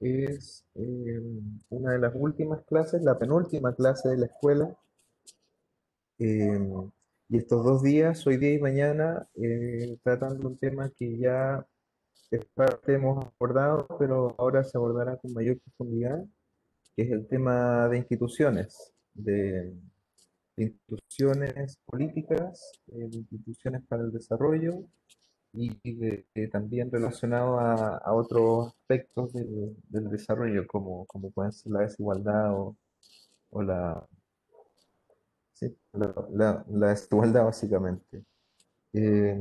es eh, una de las últimas clases, la penúltima clase de la escuela. Eh, y estos dos días, hoy día y mañana, eh, tratando un tema que ya es parte hemos abordado, pero ahora se abordará con mayor profundidad, que es el tema de instituciones, de, de instituciones políticas, de instituciones para el desarrollo y de también relacionado a, a otros aspectos del, del desarrollo, como, como pueden ser la desigualdad o, o la, sí, la, la- desigualdad básicamente. Eh,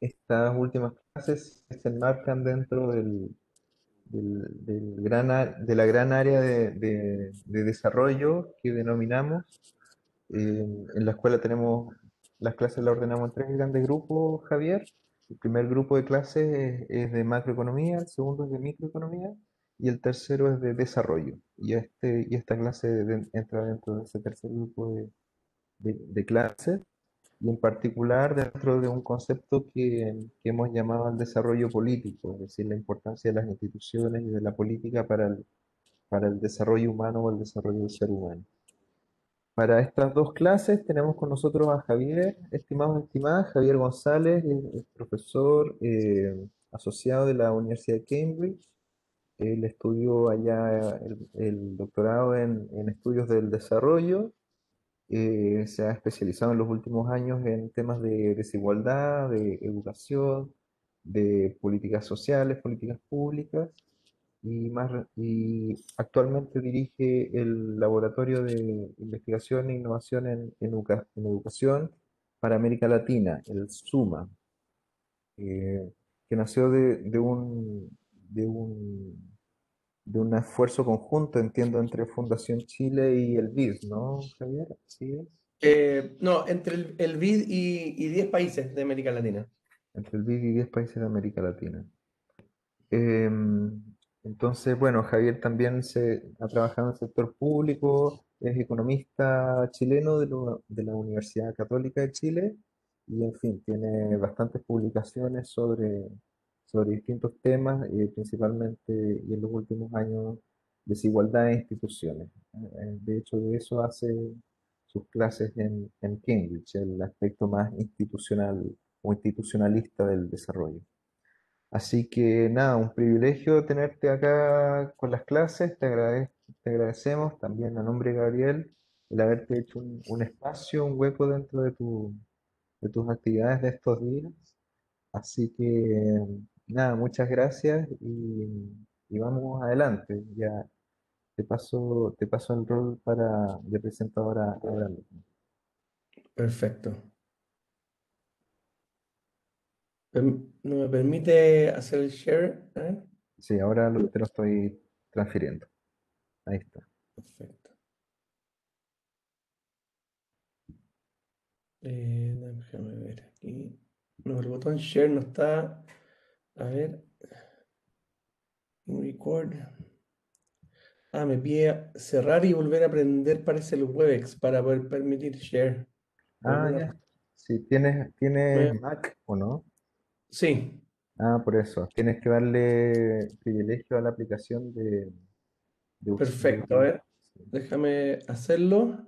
estas últimas clases se enmarcan dentro del, del- gran, de la gran área de, de- de desarrollo que denominamos. Eh, en la escuela tenemos, las clases las ordenamos en tres grandes grupos, Javier. El primer grupo de clases es, es de macroeconomía, el segundo es de microeconomía y el tercero es de desarrollo. Y, este, y esta clase de- entra dentro de ese tercer grupo de, de, de clases y en particular dentro de un concepto que, que hemos llamado el desarrollo político, es decir, la importancia de las instituciones y de la política para el, para el desarrollo humano o el desarrollo del ser humano. Para estas dos clases tenemos con nosotros a Javier, estimados estimadas, Javier González, es es profesor eh, asociado de la Universidad de Cambridge. Él estudió allá el, el doctorado en, en estudios del desarrollo eh, se ha especializado en los últimos años en temas de desigualdad, de educación, de políticas sociales, políticas públicas, y, más, y actualmente dirige el Laboratorio de Investigación e Innovación en, en educa- en Educación para América Latina, el SUMA, eh, que nació de, de un, de un, de un esfuerzo conjunto, entiendo, entre Fundación Chile y el BID, ¿no, Javier? ¿Sí es? Eh, no, entre el, el BID y, y 10 países de América Latina. entre el BID y 10 países de América Latina. Eh, entonces, bueno, Javier también se, ha trabajado en el sector público, es economista chileno de, la Universidad Católica de Chile y, en fin, tiene bastantes publicaciones sobre, sobre distintos temas, eh, principalmente y en los últimos años, desigualdad e instituciones. Eh, de hecho, de eso hace sus clases en, en Cambridge, el aspecto más institucional o institucionalista del desarrollo. Así que nada, un privilegio tenerte acá con las clases, te agradez- agradecemos también a nombre de Gabriel el haberte hecho un, espacio, un hueco dentro de tu, de tus actividades de estos días. Así que nada, muchas gracias y, vamos adelante. Ya te paso, paso el rol para de presentadora. Perfecto. Perm- ¿No me permite hacer el share? ¿Eh? Sí, ahora lo- te lo estoy transfiriendo. Ahí está. Perfecto. Eh, déjame ver aquí. No, el botón share no está. A ver. Record. Ah, me pide cerrar y volver a prender, parece el Webex para poder permitir share. Ah, alguna ya. Si tienes, tienes Mac o no. Sí, Ah, por eso. Tienes que darle privilegio a la aplicación de, de perfecto. A ver, déjame hacerlo.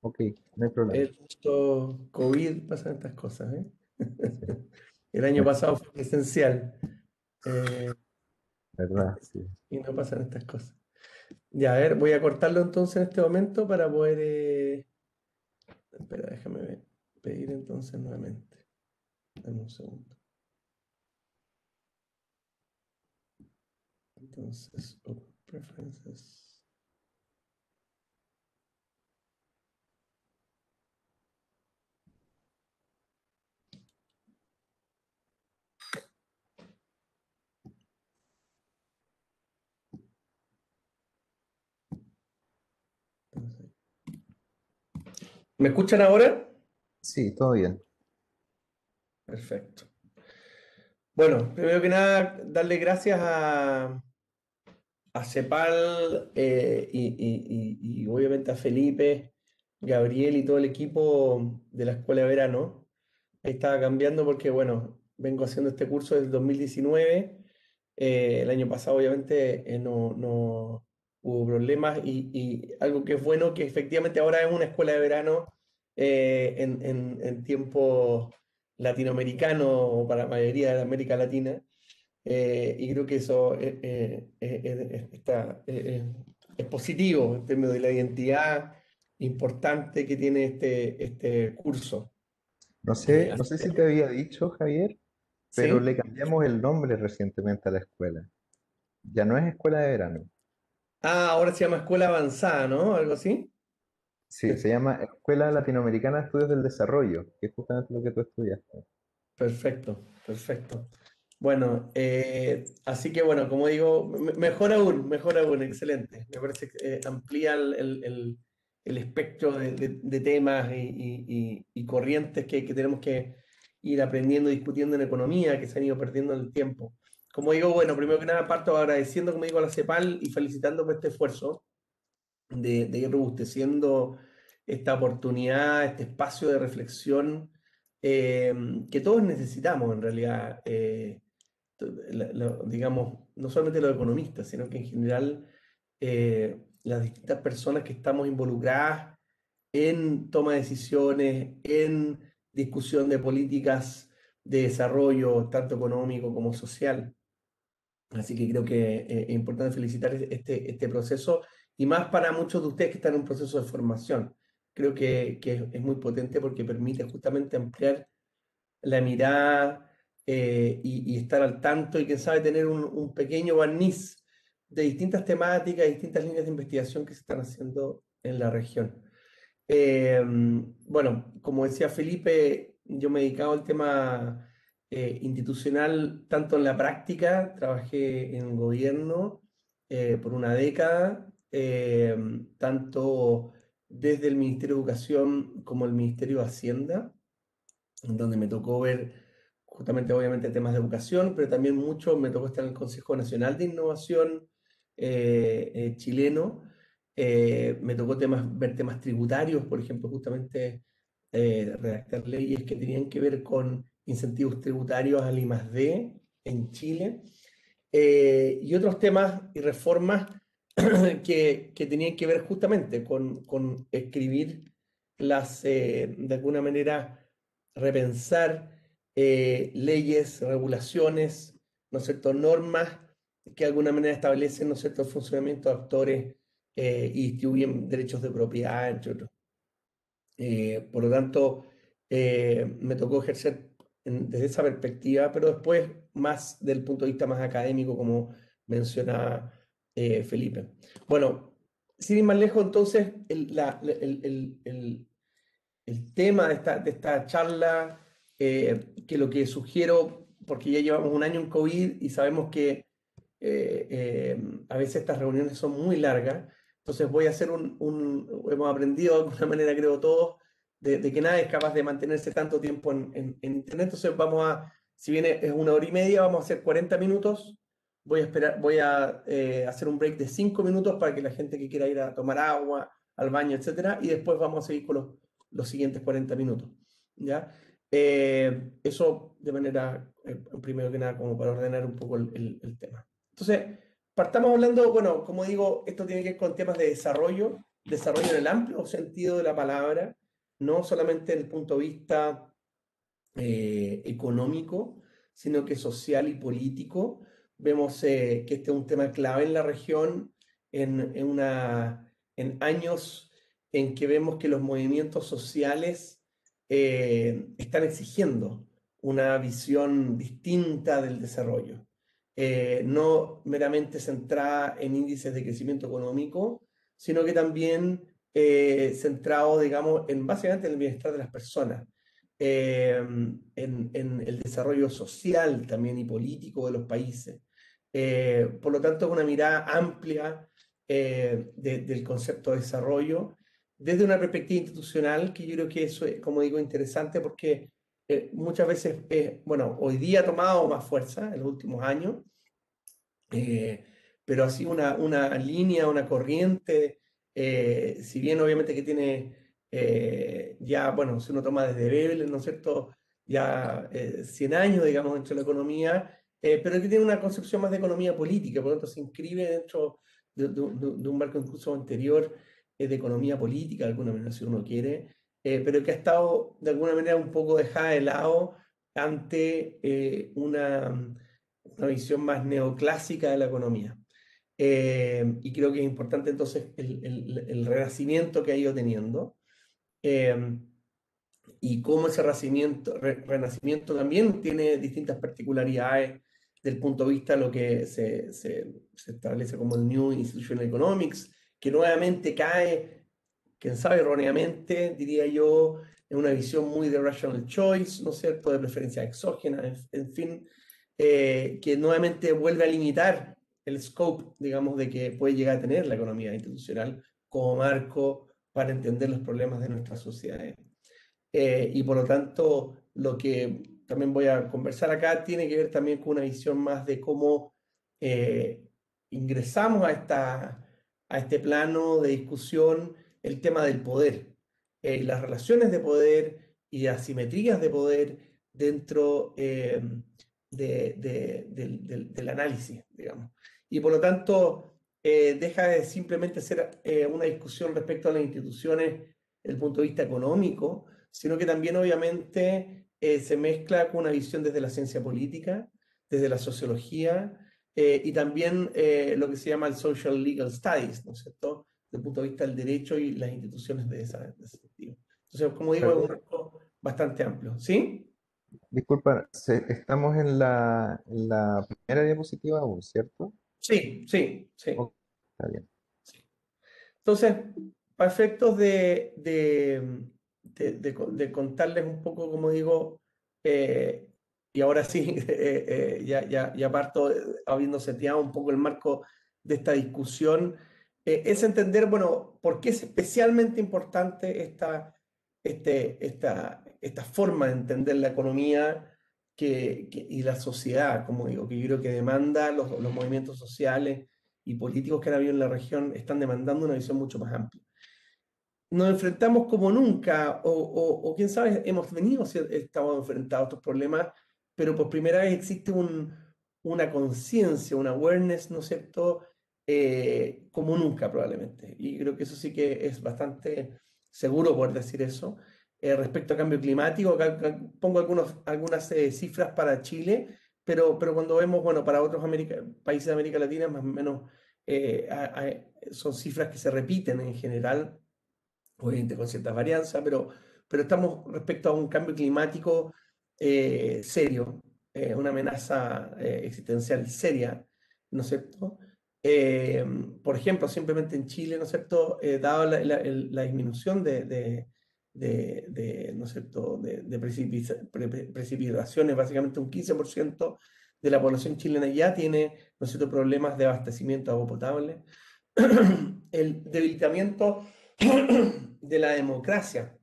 Ok, no hay problema. Punto COVID pasan estas cosas, ¿eh? El año pasado fue presencial eh, ¿Verdad? Sí. y no pasan estas cosas. Ya, a ver, voy a cortarlo entonces en este momento para poder... eh, Espera, déjame ver. pedir entonces nuevamente. Dame un segundo. Entonces, oh, preferences. ¿Me escuchan ahora? Sí, todo bien. Perfecto. Bueno, primero que nada, darle gracias a, a CEPAL eh, y, obviamente a Felipe, Gabriel y todo el equipo de la Escuela de Verano. Estaba cambiando porque, bueno, vengo haciendo este curso desde el 2019 Eh, el año pasado, obviamente, eh, no, no hubo problemas y, algo que es bueno, que efectivamente ahora es una escuela de verano eh, en, en, en tiempo latinoamericano para la mayoría de América Latina. Eh, y creo que eso eh, eh, está, es positivo en términos de la identidad importante que tiene este, este curso. No sé, no sé si te había dicho, Javier, pero ¿sí? le cambiamos el nombre recientemente a la escuela. Ya no es escuela de verano. Ah, ahora se llama Escuela Avanzada, ¿no? Algo así. Sí, se llama Escuela Latinoamericana de Estudios del Desarrollo, que es justamente lo que tú estudiaste. Perfecto, perfecto. Bueno, eh, así que bueno, como digo, me- mejor aún, mejor aún, excelente. Me parece que eh, amplía el, el- espectro de, de- temas y, y- y- y corrientes que, que tenemos que ir aprendiendo, discutiendo en economía, que se han ido perdiendo en el tiempo. Como digo, bueno, primero que nada parto agradeciendo, como digo, a la CEPAL y felicitando por este esfuerzo de, de ir robusteciendo esta oportunidad, este espacio de reflexión eh, que todos necesitamos en realidad, digamos, no solamente los economistas, sino que en general eh, las distintas personas que estamos involucradas en toma de decisiones, en discusión de políticas de desarrollo, tanto económico como social. Así que creo que eh, es importante felicitar este, este proceso y más para muchos de ustedes que están en un proceso de formación. Creo que, que es muy potente porque permite justamente ampliar la mirada eh, y, estar al tanto y quién sabe tener un, pequeño barniz de distintas temáticas, distintas líneas de investigación que se están haciendo en la región. Eh, bueno, como decía Felipe, yo me he dedicado al tema eh, institucional tanto en la práctica, trabajé en gobierno por una década, tanto desde el Ministerio de Educación como el Ministerio de Hacienda, en donde me tocó ver justamente, obviamente, temas de educación, pero también mucho me tocó estar en el Consejo Nacional de Innovación eh, eh, chileno. Eh, me tocó temas, ver temas tributarios, por ejemplo, justamente redactar leyes que tenían que ver con incentivos tributarios al I+D en Chile, y otros temas y reformas que, que tenían que ver justamente con, con escribir las, de alguna manera, repensar eh, leyes, regulaciones, ¿no es cierto?, normas que de alguna manera establecen, ¿no es el funcionamiento de actores eh, y distribuyen derechos de propiedad, entre otros. Eh, por lo tanto, me tocó ejercer en- desde esa perspectiva, pero después más del punto de vista más académico, como menciona eh, Felipe. Bueno, sin ir más lejos, entonces, el- el tema de esta, de esta charla, eh, que lo que sugiero, porque ya llevamos un año en COVID y sabemos que eh, eh, a veces estas reuniones son muy largas, entonces voy a hacer un, un- hemos aprendido de alguna manera, creo todos, de, de que nadie es capaz de mantenerse tanto tiempo en, en- en Internet, entonces vamos a, si bien es una hora y media, vamos a hacer 40 minutos, voy a esperar, voy a eh, hacer un break de 5 minutos para que la gente que quiera ir a tomar agua, al baño, etcétera, y después vamos a seguir con los, los siguientes 40 minutos, ¿ya? Eh, eso de manera, eh, primero que nada, como para ordenar un poco el, el- el tema. Entonces, partamos hablando, bueno, como digo, esto tiene que ver con temas de desarrollo, desarrollo en el amplio sentido de la palabra, no solamente desde el punto de vista eh, económico, sino que social y político. Vemos eh, que este es un tema clave en la región, en, en una, en años en que vemos que los movimientos sociales eh, están exigiendo una visión distinta del desarrollo, eh, no meramente centrada en índices de crecimiento económico, sino que también eh, centrado, digamos, en básicamente en el bienestar de las personas en, el desarrollo social también y político de los países. Por lo tanto, una mirada amplia de- del concepto de desarrollo desde una perspectiva institucional, que yo creo que eso es, como digo, interesante porque eh, muchas veces, eh, bueno, hoy día ha tomado más fuerza en los últimos años, eh, pero así una, una línea, una corriente, eh, si bien obviamente que tiene eh, ya, bueno, si uno toma desde Bebel, ¿no es cierto? Ya eh, 100 años, digamos, dentro de la economía, pero que tiene una concepción más de economía política, por lo tanto se inscribe dentro de, de un marco incluso anterior de economía política, de alguna manera, si uno quiere, pero que ha estado de alguna manera un poco dejada de lado ante una, una visión más neoclásica de la economía. Eh, y creo que es importante entonces el, renacimiento que ha ido teniendo eh, y cómo ese renacimiento, renacimiento también tiene distintas particularidades del punto de vista de lo que se, se, establece como el New Institutional Economics, que nuevamente cae, quién sabe, erróneamente, diría yo, en una visión muy de rational choice, ¿no es cierto?, de preferencia exógena, en, fin, eh, que nuevamente vuelve a limitar el scope, digamos, de que puede llegar a tener la economía institucional como marco para entender los problemas de nuestras sociedades. Eh, y por lo tanto, lo que también voy a conversar acá tiene que ver también con una visión más de cómo eh, ingresamos a, esta, a este plano de discusión el tema del poder, eh, las relaciones de poder y asimetrías de poder dentro de, del análisis, digamos. Y por lo tanto eh, deja de simplemente ser eh, una discusión respecto a las instituciones desde el punto de vista económico, sino que también obviamente eh, se mezcla con una visión desde la ciencia política, desde la sociología y también lo que se llama el social legal studies, ¿no es cierto? Desde el punto de vista del derecho y las instituciones de, esa, ese sentido. Entonces, como digo, es un marco bastante amplio. ¿Sí? Disculpa, estamos en la, en la primera diapositiva aún, ¿cierto? Sí, sí, sí. está bien. Entonces, para efectos de, de, contarles un poco, como digo, eh, y ahora sí, eh, eh, ya, ya, ya, parto habiendo seteado un poco el marco de esta discusión, es entender, bueno, por qué es especialmente importante esta, este, esta, esta forma de entender la economía que, y la sociedad, como digo, que yo creo que demanda los, los, movimientos sociales y políticos que han habido en la región, están demandando una visión mucho más amplia. Nos enfrentamos como nunca, o, o, quién sabe, hemos venido, estamos enfrentados a estos problemas, pero por primera vez existe un, una conciencia, una awareness, ¿no es cierto?, eh, como nunca probablemente. Y creo que eso sí que es bastante seguro poder decir eso. Eh, respecto al cambio climático. pongo algunos, algunas eh, cifras para Chile, pero, pero cuando vemos, bueno, para otros países de América Latina, más o menos eh, son cifras que se repiten en general, obviamente con ciertas varianzas, pero, pero estamos respecto a un cambio climático serio, una amenaza existencial seria, ¿no es cierto? por ejemplo, simplemente en Chile, ¿no es cierto? dado la, la, disminución de de, ¿no es de, de precipitaciones, básicamente un 15% de la población chilena ya tiene ¿no es cierto? problemas de abastecimiento de agua potable. El debilitamiento de la democracia.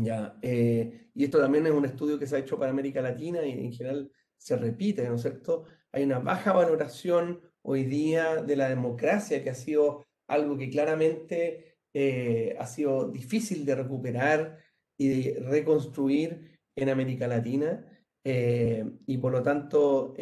Ya, eh, y esto también es un estudio que se ha hecho para América Latina y en general se repite, ¿no es cierto? Hay una baja valoración hoy día de la democracia, que ha sido algo que claramente eh, ha sido difícil de recuperar y reconstruir en América Latina. Eh, y por lo tanto,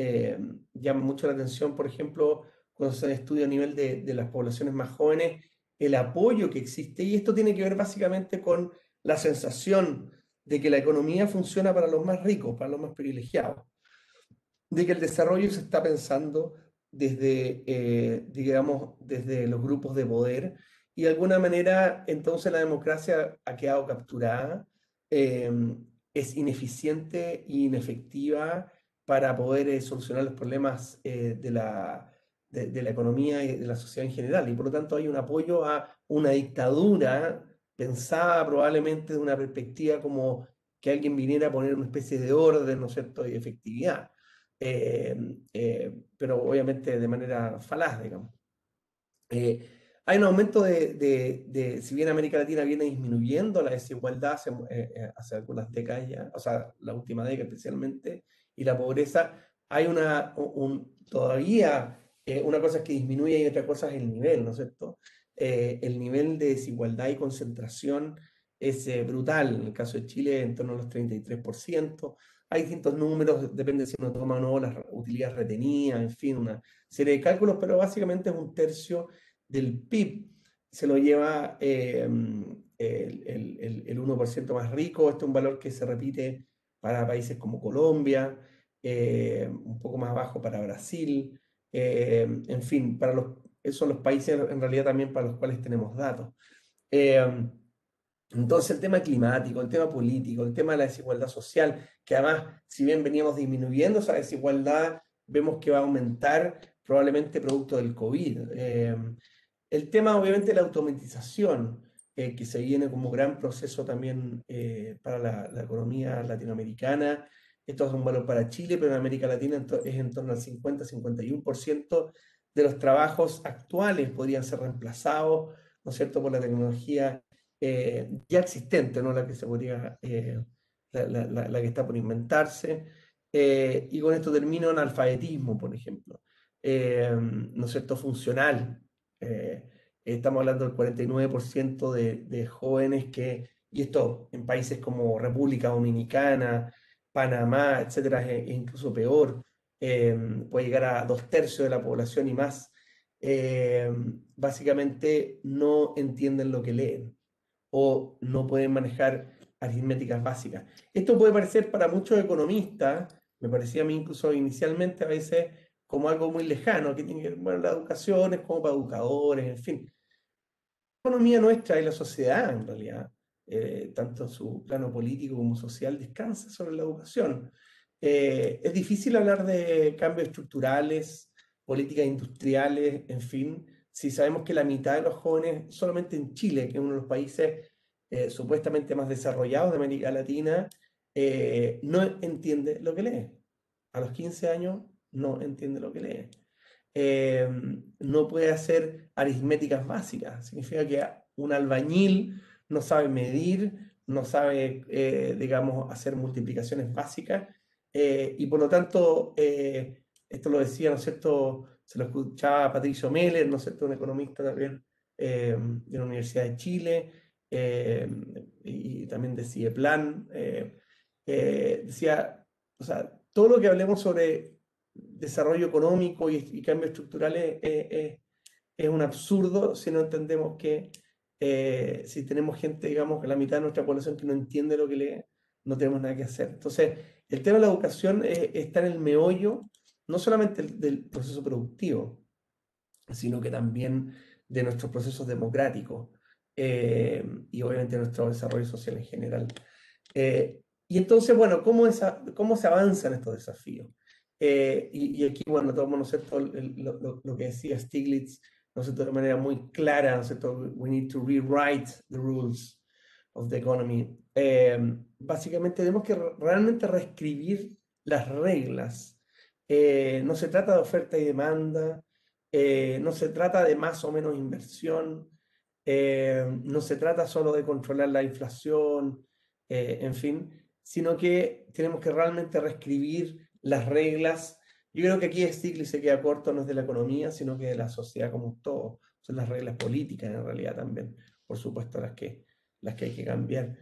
llama mucho la atención, por ejemplo, cuando se estudia a nivel de las poblaciones más jóvenes, el apoyo que existe. Y esto tiene que ver básicamente con la sensación de que la economía funciona para los más ricos, para los más privilegiados, de que el desarrollo se está pensando desde, digamos, desde los grupos de poder y de alguna manera entonces la democracia ha quedado capturada, em, es ineficiente e inefectiva para poder eh, solucionar los problemas eh, de, la, de, la economía y de la sociedad en general. Y por lo tanto hay un apoyo a una dictadura pensada probablemente de una perspectiva como que alguien viniera a poner una especie de orden, ¿no es cierto?, y efectividad. Em, eh, pero obviamente de manera falaz, digamos hay un aumento de, si bien América Latina viene disminuyendo la desigualdad hace, eh, eh, algunas décadas ya, o sea, la última década especialmente, y la pobreza, hay una, un, todavía eh, una cosa es que disminuye y otra cosa es el nivel, ¿no es cierto? El nivel de desigualdad y concentración es eh, brutal. En el caso de Chile, en torno a los 33%. Hay distintos números, depende si uno toma o no las utilidades retenidas, en fin, una serie de cálculos, pero básicamente es un tercio del PIB. Se lo lleva em, el, el, 1% más rico. Este es un valor que se repite para países como Colombia, eh, un poco más bajo para Brasil, eh, en fin, para los, esos son los países en realidad también para los cuales tenemos datos. Eh, entonces el tema climático, el tema político, el tema de la desigualdad social, que además, si bien veníamos disminuyendo esa desigualdad, vemos que va a aumentar probablemente producto del COVID. el tema obviamente de la automatización, que se viene como gran proceso también para la, la, economía latinoamericana, esto es un valor para Chile, pero en América Latina es en torno al 50-51% de los trabajos actuales podrían ser reemplazados, ¿no es cierto?, por la tecnología eh, ya existente, no la que se podría, eh, la, que está por inventarse. Eh, y con esto termino en alfabetismo, por ejemplo, ¿no es cierto?, funcional. estamos hablando del 49% de, de jóvenes que, y esto en países como República Dominicana, Panamá, etcétera, e, e incluso peor, em, puede llegar a dos tercios de la población y más, em, básicamente no entienden lo que leen o no pueden manejar aritméticas básicas. Esto puede parecer para muchos economistas, me parecía a mí incluso inicialmente a veces como algo muy lejano, que tiene que ver, bueno, la educación es como para educadores, en fin. La economía nuestra y la sociedad, en realidad, eh, tanto su plano político como social, descansa sobre la educación. Eh, es difícil hablar de cambios estructurales, políticas industriales, en fin, si sabemos que la mitad de los jóvenes, solamente en Chile, que es uno de los países eh, supuestamente más desarrollados de América Latina, no entiende lo que lee. A los 15 años no entiende lo que lee. no puede hacer aritméticas básicas. Significa que un albañil no sabe medir, no sabe, eh, digamos, hacer multiplicaciones básicas, eh, y por lo tanto, eh, esto lo decía, ¿no es cierto?, se lo escuchaba Patricio Meller, ¿no es cierto?, un economista también de la Universidad de Chile, y también de CIEPLAN, decía, o sea, todo lo que hablemos sobre desarrollo económico y, cambios estructurales es un absurdo si no entendemos que eh, si tenemos gente, digamos, la mitad de nuestra población que no entiende lo que lee, no tenemos nada que hacer. Entonces, el tema de la educación está en el meollo, no solamente del proceso productivo, sino que también de nuestros procesos democráticos eh, y obviamente nuestro desarrollo social en general. Eh, y entonces, bueno, ¿cómo, esa, ¿cómo se avanzan estos desafíos? y, aquí, bueno, tomamos ¿no lo, lo, que decía Stiglitz ¿no sé, de una manera muy clara, ¿no sé, we need to rewrite the rules of the economy. Eh, básicamente tenemos que realmente reescribir las reglas. Eh, no se trata de oferta y demanda, eh, no se trata de más o menos inversión, no se trata solo de controlar la inflación, en fin, sino que tenemos que realmente reescribir las reglas yo creo que aquí Stiglitz se queda corto, no es de la economía, sino que de la sociedad como todo. Son las reglas políticas en realidad también, por supuesto, las que, las que hay que cambiar.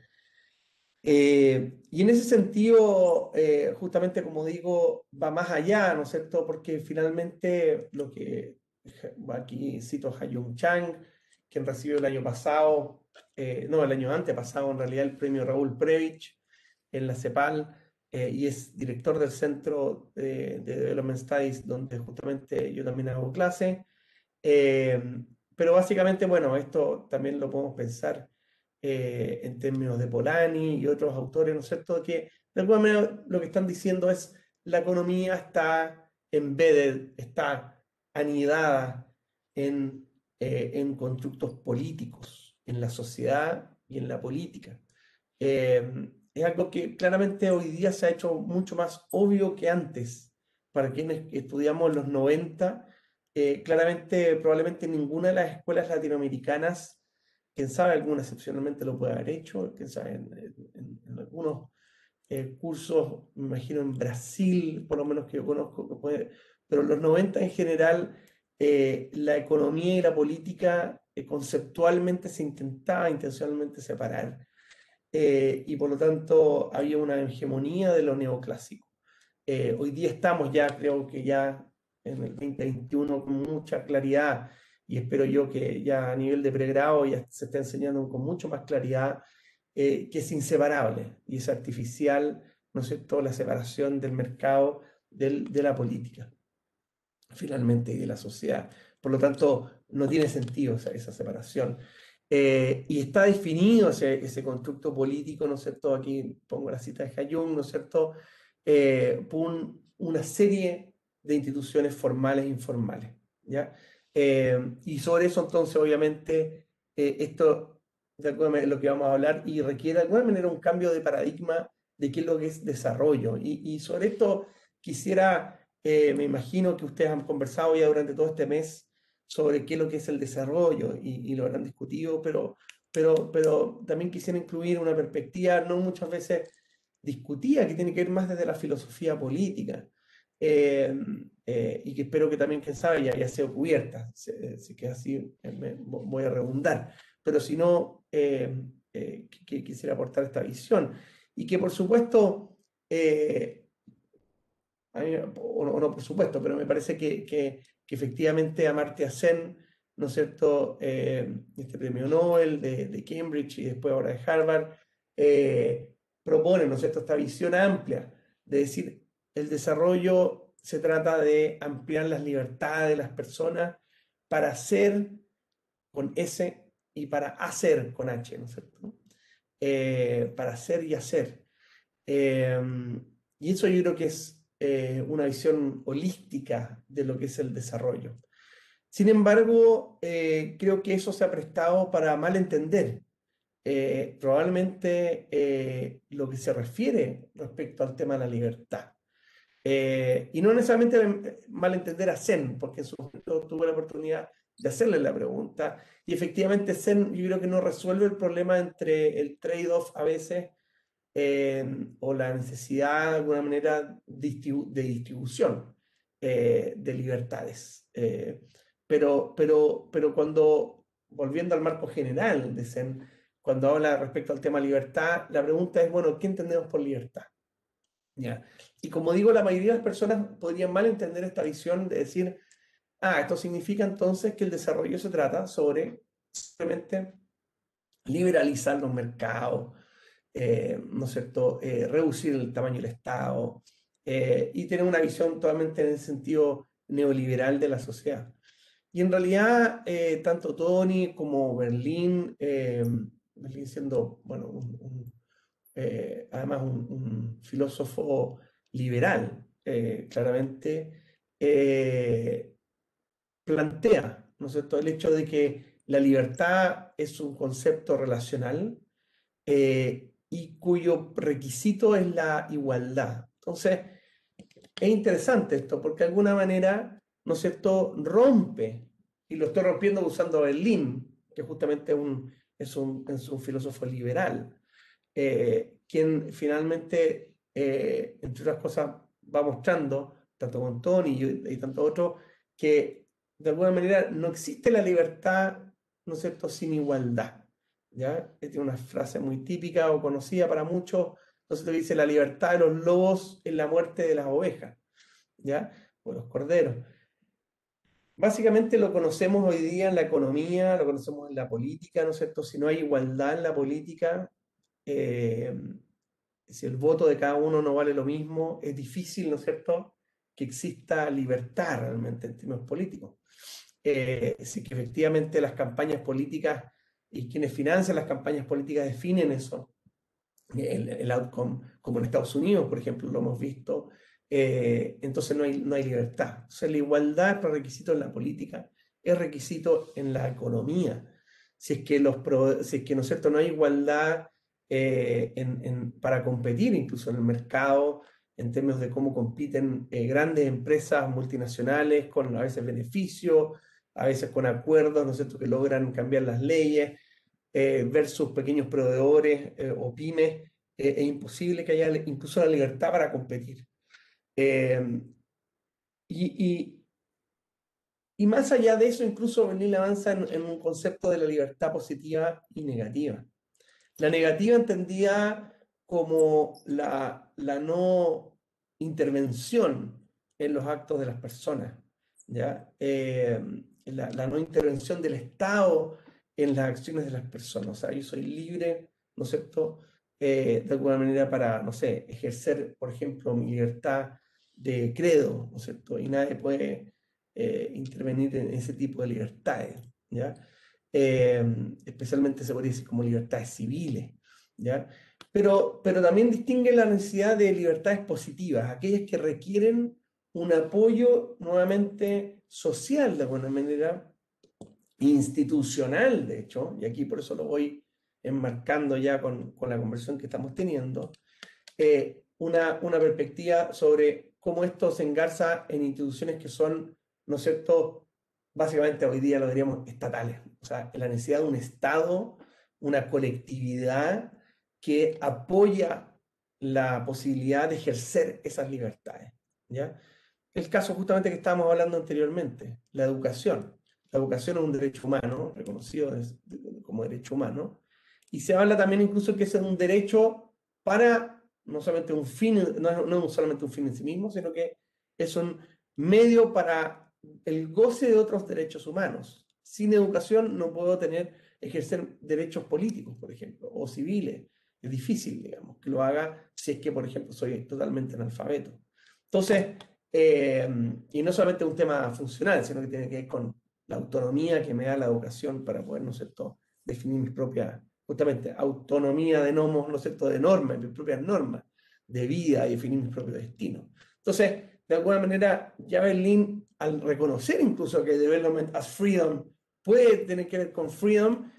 Eh, y en ese sentido, eh, justamente como digo, va más allá, ¿no es cierto? Porque finalmente lo que aquí cito a Hayung Chang, quien recibió el año pasado, eh, no, el año antes pasado en realidad el premio Raúl Previch en la CEPAL, eh, y es director del Centro de, Development Studies, donde justamente yo también hago clase. Pero básicamente, bueno, esto también lo podemos pensar eh, en términos de Polanyi y otros autores, ¿no es cierto? Que de alguna manera lo que están diciendo es la economía está embedded, está anidada en, en constructos políticos, en la sociedad y en la política es algo que claramente hoy día se ha hecho mucho más obvio que antes. Para quienes estudiamos los 90, eh, claramente probablemente ninguna de las escuelas latinoamericanas, quién sabe, alguna excepcionalmente lo puede haber hecho, quién sabe, en, algunos eh, cursos, me imagino en Brasil, por lo menos que yo conozco, que puede, pero en los 90 en general, eh, la economía y la política conceptualmente se intentaba intencionalmente separar. y por lo tanto había una hegemonía de lo neoclásico. hoy día estamos ya, creo que ya en el 2021 con mucha claridad y espero yo que ya a nivel de pregrado ya se esté enseñando con mucho más claridad que es inseparable y es artificial, ¿no es cierto?, la separación del mercado de la política, finalmente, y de la sociedad. Por lo tanto, no tiene sentido esa, separación. Eh, y está definido ese, ese, constructo político, ¿no es cierto? Aquí pongo la cita de Hayung, ¿no es cierto? Eh, por una serie de instituciones formales e informales, ¿ya? Eh, y sobre eso, entonces, obviamente, esto de lo que vamos a hablar y requiere de alguna manera un cambio de paradigma de qué es lo que es desarrollo. Y, sobre esto quisiera, me imagino que ustedes han conversado ya durante todo este mes sobre qué es lo que es el desarrollo y, lo habrán discutido, pero, pero, pero también quisiera incluir una perspectiva no muchas veces discutida, que tiene que ver más desde la filosofía política. Eh, eh, y que espero que también, quien sabe, ya haya sido cubierta, si, que así eh, voy a redundar, pero si no, que, quisiera aportar esta visión. Y que por supuesto, o, no, por supuesto, pero me parece que, que, que efectivamente Amartya Sen, ¿no es cierto?, este premio Nobel de, Cambridge y después ahora de Harvard, propone, ¿no es cierto?, esta visión amplia de decir, el desarrollo se trata de ampliar las libertades de las personas para hacer con S y para hacer con H, ¿no es cierto? Eh, para hacer y hacer. y eso yo creo que es eh, una visión holística de lo que es el desarrollo. Sin embargo, eh, creo que eso se ha prestado para malentender probablemente lo que se refiere respecto al tema de la libertad. Y no necesariamente malentender a Zen, porque en su momento tuve la oportunidad de hacerle la pregunta, y efectivamente Zen yo creo que no resuelve el problema entre el trade-off a veces Em, o la necesidad de alguna manera de distribución eh, de libertades. Eh, pero, pero, pero cuando, volviendo al marco general de Zen, cuando habla respecto al tema libertad, la pregunta es, bueno, ¿qué entendemos por libertad? ¿Ya? Y como digo, la mayoría de las personas podrían mal entender esta visión de decir, ah, esto significa entonces que el desarrollo se trata sobre simplemente liberalizar los mercados, eh, ¿no es cierto?, eh, reducir el tamaño del Estado eh, y tener una visión totalmente en el sentido neoliberal de la sociedad. Y en realidad, tanto Tony como Berlín, Berlín siendo, bueno, además un, filósofo liberal, claramente, plantea, ¿no es cierto?, el hecho de que la libertad es un concepto relacional y cuyo requisito es la igualdad. Entonces, es interesante esto, porque de alguna manera, ¿no es cierto?, rompe, y lo estoy rompiendo usando Berlín, que justamente un, es, un, es, un, filósofo liberal, eh, quien finalmente, eh, entre otras cosas, va mostrando, tanto con Tony y, y tanto otros, que de alguna manera no existe la libertad, ¿no es cierto?, sin igualdad. ¿ya? Es una frase muy típica o conocida para muchos. Entonces te dice, la libertad de los lobos es la muerte de las ovejas, ¿ya? O los corderos. Básicamente lo conocemos hoy día en la economía, lo conocemos en la política, ¿no es cierto? Si no hay igualdad en la política, eh, si el voto de cada uno no vale lo mismo, es difícil, ¿no es cierto?, que exista libertad realmente en términos políticos. Eh, si que efectivamente las campañas políticas y quienes financian las campañas políticas definen eso, el, el outcome, como en Estados Unidos, por ejemplo, lo hemos visto, eh, entonces no hay, no hay libertad. O sea, la igualdad es requisito en la política, es requisito en la economía. Si es que, los, si es que ¿no, es cierto? no hay igualdad eh, en, en, para competir incluso en el mercado, en términos de cómo compiten eh, grandes empresas multinacionales con a veces beneficios, a veces con acuerdos, ¿no es cierto?, que logran cambiar las leyes, eh, versus pequeños proveedores eh, o pymes, eh, es imposible que haya incluso la libertad para competir. Em, y, y, más allá de eso, incluso Berlín avanza en, un concepto de la libertad positiva y negativa. La negativa entendía como la, la no intervención en los actos de las personas, ¿ya? La, la, no intervención del Estado en las acciones de las personas. O sea, yo soy libre, ¿no es cierto?, eh, de alguna manera para, no sé, ejercer, por ejemplo, mi libertad de credo, ¿no es cierto? Y nadie puede eh, intervenir en ese tipo de libertades, ¿ya? Eh, especialmente se podría como libertades civiles, ¿ya? Pero, pero también distingue la necesidad de libertades positivas, aquellas que requieren un apoyo nuevamente social de alguna manera, institucional de hecho, y aquí por eso lo voy enmarcando ya con, con la conversación que estamos teniendo, eh, una, una perspectiva sobre cómo esto se engarza en instituciones que son, ¿no es cierto?, básicamente hoy día lo diríamos estatales, o sea, la necesidad de un Estado, una colectividad que apoya la posibilidad de ejercer esas libertades. ¿ya? El caso justamente que estábamos hablando anteriormente, la educación. La educación es un derecho humano, reconocido como derecho humano, y se habla también incluso que es un derecho para no solamente un fin, no, no solamente un fin en sí mismo, sino que es un medio para el goce de otros derechos humanos. Sin educación no puedo tener, ejercer derechos políticos, por ejemplo, o civiles. Es difícil, digamos, que lo haga si es que, por ejemplo, soy totalmente analfabeto. Entonces, eh, y no solamente un tema funcional, sino que tiene que ver con la autonomía que me da la educación para poder, ¿no es cierto?, definir mis propias, justamente, autonomía de nomos, ¿no es cierto?, de normas, mis propias normas de vida y definir mis propios destinos. Entonces, de alguna manera, ya Berlín, al reconocer incluso que development as freedom puede tener que ver con freedom,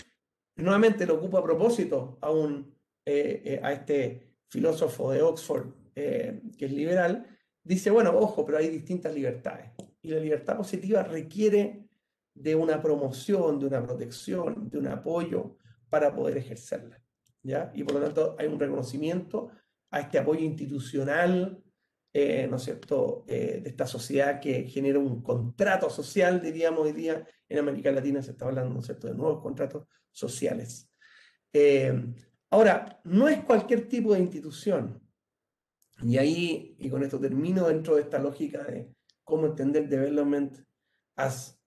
nuevamente lo ocupa a propósito a, un, eh, eh, a este filósofo de Oxford eh, que es liberal, dice, bueno, ojo, pero hay distintas libertades. Y la libertad positiva requiere de una promoción, de una protección, de un apoyo para poder ejercerla. ¿ya? Y por lo tanto hay un reconocimiento a este apoyo institucional, eh, ¿no es cierto?, eh, de esta sociedad que genera un contrato social, diríamos hoy día, en América Latina se está hablando, ¿no es cierto?, de nuevos contratos sociales. Eh, ahora, no es cualquier tipo de institución, y ahí, y con esto termino dentro de esta lógica de cómo entender development as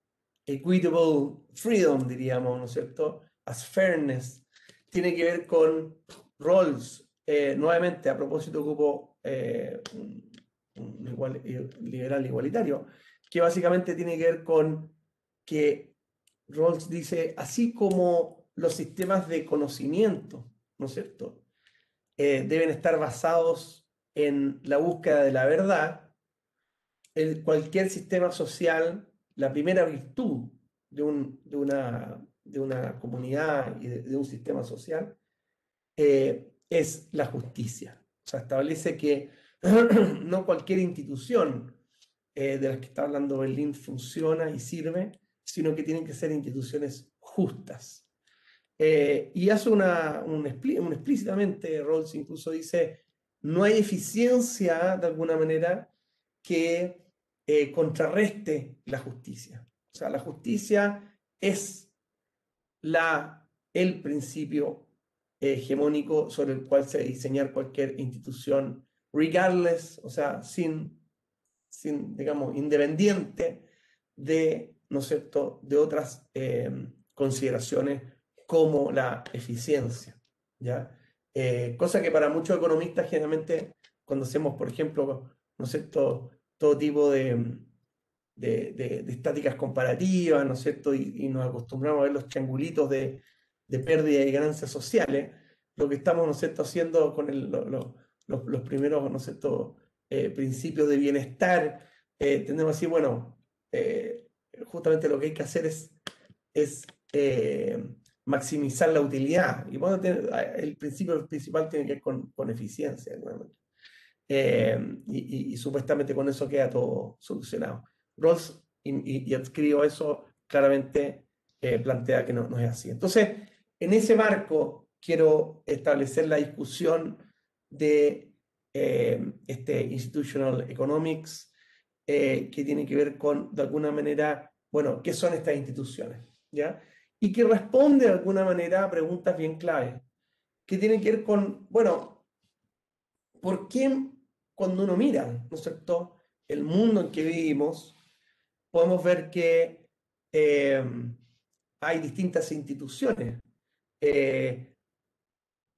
equitable freedom, diríamos, ¿no es cierto?, as fairness, tiene que ver con roles, eh, nuevamente, a propósito, ocupo eh, un, igual, eh, liberal igualitario, que básicamente tiene que ver con que Rawls dice, así como los sistemas de conocimiento, ¿no es cierto?, deben estar basados en la búsqueda de la verdad, el, cualquier sistema social, la primera virtud de, un, de, una, de una, comunidad y de, de un sistema social, eh, es la justicia. O sea, establece que no cualquier institución eh, de las que está hablando Berlín funciona y sirve, sino que tienen que ser instituciones justas. Eh, y hace una, un, explícitamente, Rawls incluso dice, no hay eficiencia de alguna manera que eh, contrarreste la justicia. O sea, la justicia es la, el principio hegemónico sobre el cual se diseñar cualquier institución, regardless, o sea, sin, sin digamos, independiente de, ¿no es cierto?, de otras eh, consideraciones como la eficiencia, ¿ya? Eh, cosa que para muchos economistas generalmente cuando hacemos, por ejemplo, ¿no es cierto?, todo tipo de, de, de, estáticas comparativas, ¿no es cierto?, y, y, nos acostumbramos a ver los triangulitos de, de pérdida y ganancias sociales, lo que estamos, ¿no es haciendo con el, lo, los primeros, ¿no es eh, principios de bienestar, eh, tendemos así, bueno, eh, justamente lo que hay que hacer es, es maximizar la utilidad. Y bueno, el principio principal tiene que ver con, con eficiencia, y, y, supuestamente con eso queda todo solucionado. Rawls, y, y, adscribo eso, claramente plantea que no, no es así. Entonces, en ese marco quiero establecer la discusión de eh, este Institutional Economics, eh, que tiene que ver con, de alguna manera, bueno, ¿qué son estas instituciones? ¿Ya? Y que responde de alguna manera a preguntas bien claves. que tiene que ver con, bueno, ¿por qué cuando uno mira, ¿no es cierto?, el mundo en que vivimos, podemos ver que eh, hay distintas instituciones. Eh,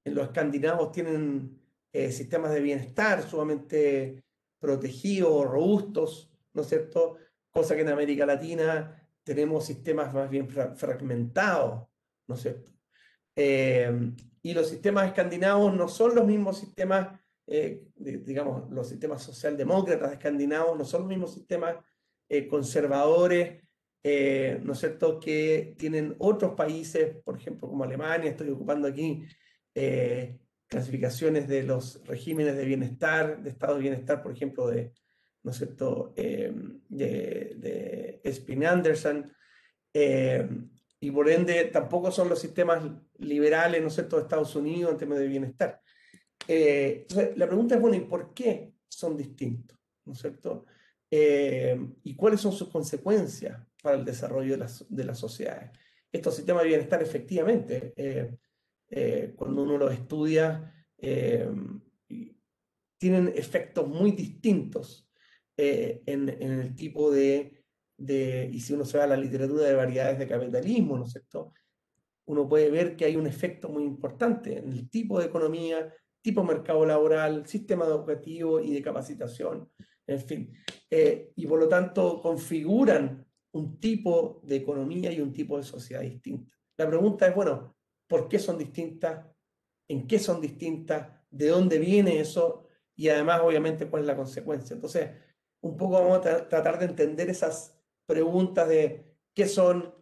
los escandinavos tienen eh, sistemas de bienestar sumamente protegidos, robustos, ¿no es cierto? Cosa que en América Latina tenemos sistemas más bien fragmentados, ¿no es cierto? Eh, y los sistemas escandinavos no son los mismos sistemas, eh, digamos, los sistemas socialdemócratas escandinavos no son los mismos sistemas conservadores, ¿no es cierto?, que tienen otros países, por ejemplo, como Alemania, estoy ocupando aquí clasificaciones de los regímenes de bienestar, de estado de bienestar, por ejemplo, de, ¿no es cierto?, eh, de, de Spin Anderson, eh, y por ende tampoco son los sistemas liberales, ¿no es cierto?, de Estados Unidos en temas de bienestar. Eh, entonces, la pregunta es, bueno, ¿y por qué son distintos? ¿No es cierto? ¿Y cuáles son sus consecuencias para el desarrollo de las, de las sociedades? Estos sistemas de bienestar efectivamente eh, cuando uno los estudia, eh, tienen efectos muy distintos eh, en, el tipo de, y si uno se va a la literatura de variedades de capitalismo, ¿no es cierto? Uno puede ver que hay un efecto muy importante en el tipo de economía, tipo mercado laboral, sistema educativo y de capacitación, en fin. y por lo tanto configuran un tipo de economía y un tipo de sociedad distinta. La pregunta es, bueno, por qué son distintas, en qué son distintas, de dónde viene eso y además, obviamente, cuál es la consecuencia. Entonces, un poco vamos a tratar de entender esas preguntas de qué son,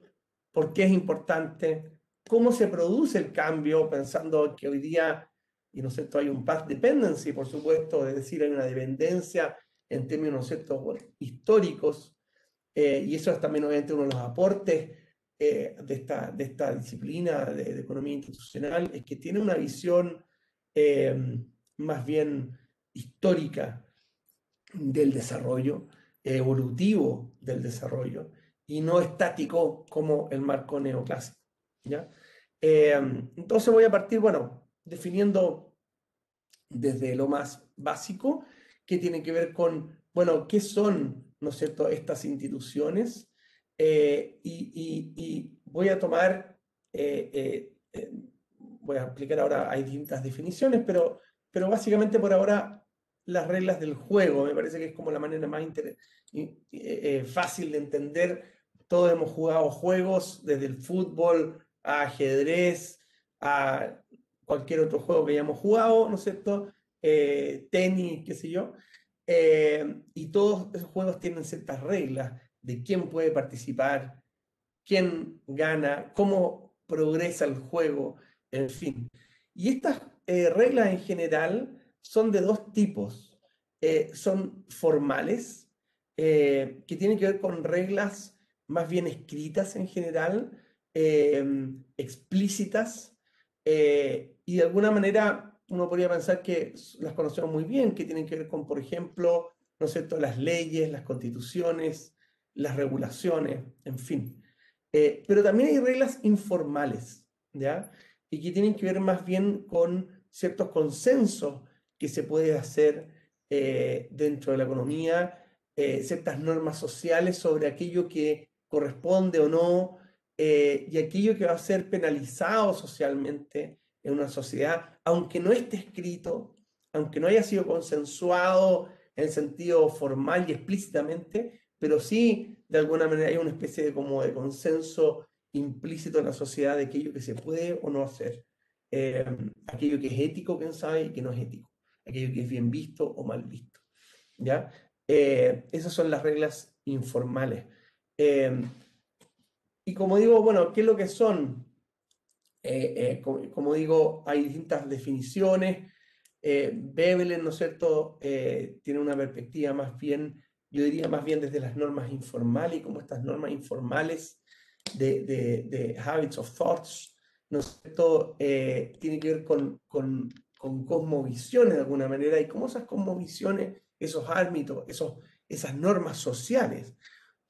por qué es importante, cómo se produce el cambio, pensando que hoy día, y no sé, hay un path dependency, por supuesto, es decir, hay una dependencia en términos ¿no históricos, eh, y eso es también obviamente uno de los aportes eh, de, esta, de esta disciplina de, economía institucional es que tiene una visión eh, más bien histórica del desarrollo, evolutivo del desarrollo, y no estático como el marco neoclásico. ¿ya? Eh, entonces voy a partir, bueno, definiendo desde lo más básico, que tiene que ver con, bueno, qué son, ¿no es cierto?, estas instituciones, eh, y, voy a tomar, eh, eh, voy a explicar ahora, hay distintas definiciones, pero, pero básicamente por ahora las reglas del juego, me parece que es como la manera más fácil de entender. Todos hemos jugado juegos, desde el fútbol a ajedrez, a cualquier otro juego que hayamos jugado, ¿no es cierto? tenis, qué sé yo. y todos esos juegos tienen ciertas reglas de quién puede participar, quién gana, cómo progresa el juego, en fin. Y estas eh, reglas en general son de dos tipos. Eh, son formales, eh, que tienen que ver con reglas más bien escritas en general, explícitas, y de alguna manera uno podría pensar que las conocemos muy bien, que tienen que ver con, por ejemplo, ¿no sé, las leyes, las constituciones, las regulaciones, en fin. Eh, pero también hay reglas informales, ¿ya? Y que tienen que ver más bien con ciertos consensos que se puede hacer eh, dentro de la economía, eh, ciertas normas sociales sobre aquello que corresponde o no, y aquello que va a ser penalizado socialmente en una sociedad, aunque no esté escrito, aunque no haya sido consensuado en sentido formal y explícitamente, pero sí, de alguna manera, hay una especie de, como de consenso implícito en la sociedad de aquello que se puede o no hacer, eh, aquello que es ético, quién sabe, y que no es ético, aquello que es bien visto o mal visto. ¿ya? Eh, esas son las reglas informales. Eh, y como digo, bueno, ¿qué es lo que son? Como, como, digo, hay distintas definiciones. Bebelen, ¿no es cierto?, tiene una perspectiva más bien yo diría más bien desde las normas informales y como estas normas informales de, de, habits of thoughts, ¿no es cierto?, eh, tiene que ver con, con, con, cosmovisiones de alguna manera y cómo esas cosmovisiones, esos ámbitos, esos, esas normas sociales,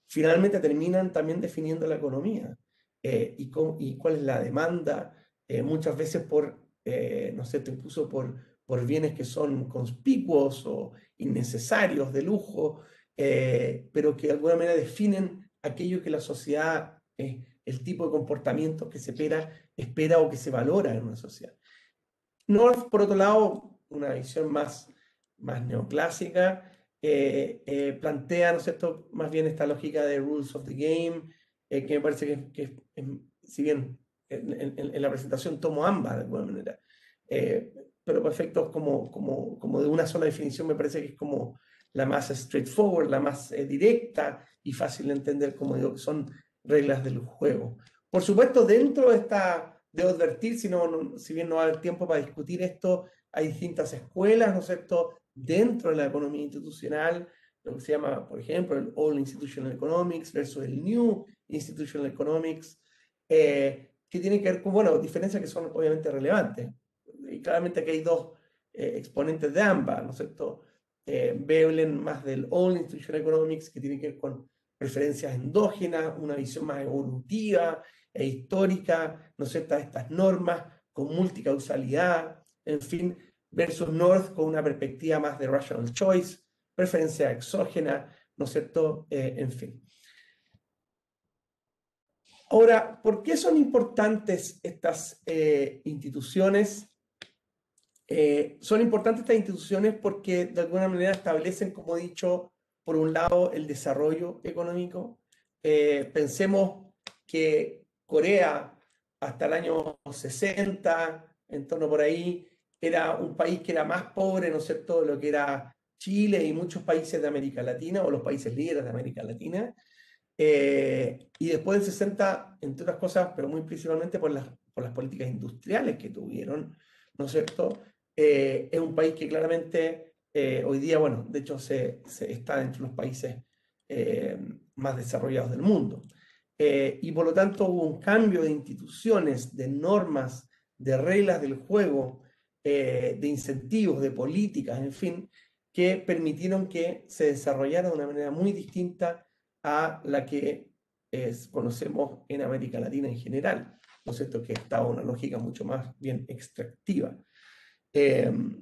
finalmente terminan también definiendo la economía eh, y, y, cuál es la demanda, eh, muchas veces por eh, ¿no sé, incluso por, por bienes que son conspicuos o innecesarios, de lujo, eh, pero que de alguna manera definen aquello que la sociedad, el tipo de comportamiento que se espera, espera o que se valora en una sociedad. North, por otro lado, una visión más, más neoclásica, eh, eh, plantea, ¿no es cierto?, más bien esta lógica de rules of the game, que me parece que, si bien en, la presentación tomo ambas de alguna manera, pero para efectos como, como, como de una sola definición me parece que es como la más straightforward, la más eh, directa y fácil de entender, como digo, que son reglas del juego. Por supuesto, dentro de esta, debo advertir, si, no, si bien no va a haber tiempo para discutir esto, hay distintas escuelas, ¿no es cierto?, dentro de la economía institucional, lo que se llama, por ejemplo, el Old Institutional Economics versus el New Institutional Economics, eh, que tiene que ver con, bueno, diferencias que son obviamente relevantes. Y claramente aquí hay dos eh, exponentes de ambas, ¿no es cierto? Eh, Veblen más del All Institutional Economics, que tiene que ver con preferencias endógenas, una visión más evolutiva e histórica, ¿no sé, estas normas con multicausalidad, en fin, versus North con una perspectiva más de rational choice, preferencia exógena, ¿no es cierto?, eh, en fin. Ahora, ¿por qué son importantes estas eh, instituciones? Eh, son importantes estas instituciones porque de alguna manera establecen, como he dicho, por un lado el desarrollo económico. Eh, pensemos que Corea hasta el año 60, en torno por ahí, era un país que era más pobre, ¿no es cierto?, de lo que era Chile y muchos países de América Latina, o los países líderes de América Latina. Eh, y después del 60, entre otras cosas, pero muy principalmente por las, por las políticas industriales que tuvieron, ¿no es cierto?, eh, es un país que claramente eh, hoy día, bueno, de hecho se, está entre los países eh, más desarrollados del mundo. y por lo tanto hubo un cambio de instituciones, de normas, de reglas del juego, de incentivos, de políticas, en fin, que permitieron que se desarrollara de una manera muy distinta a la que conocemos en América Latina en general, ¿no es cierto? Que estaba una lógica mucho más bien extractiva. Em,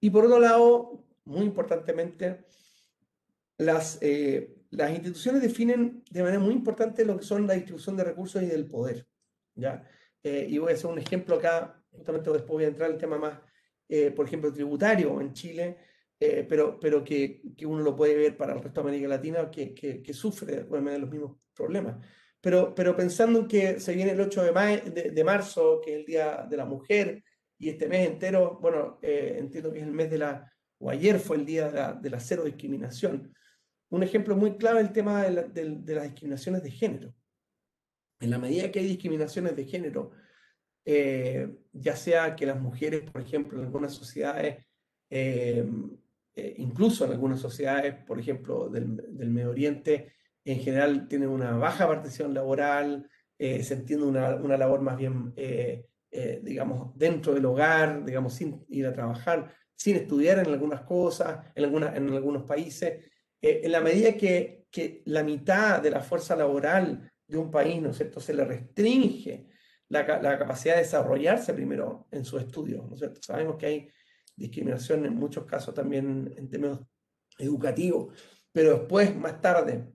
y por otro lado, muy importantemente, las, eh, las instituciones definen de manera muy importante lo que son la distribución de recursos y del poder. ¿ya? Eh, y voy a hacer un ejemplo acá, justamente después voy a entrar el tema más, eh, por ejemplo, tributario en Chile, pero, pero que, que, uno lo puede ver para el resto de América Latina, que, que, que sufre de los mismos problemas. Pero, pero pensando en que se viene el 8 de, de marzo, que es el Día de la Mujer, y este mes entero, bueno, eh, entiendo que es el mes de la, o ayer fue el día de la, cero discriminación. Un ejemplo muy clave es el tema de, las discriminaciones de género. En la medida que hay discriminaciones de género, eh, ya sea que las mujeres, por ejemplo, en algunas sociedades, eh, incluso en algunas sociedades, por ejemplo, del, Medio Oriente, en general tienen una baja participación laboral, se entiende una, una labor más bien eh, digamos, dentro del hogar, digamos, sin ir a trabajar, sin estudiar en algunas cosas, en, algunas, en algunos países, eh, en la medida que, que, la mitad de la fuerza laboral de un país, ¿no es cierto?, se le restringe la, la capacidad de desarrollarse primero en su estudio, ¿no es cierto? Sabemos que hay discriminación en muchos casos también en términos educativos, pero después, más tarde,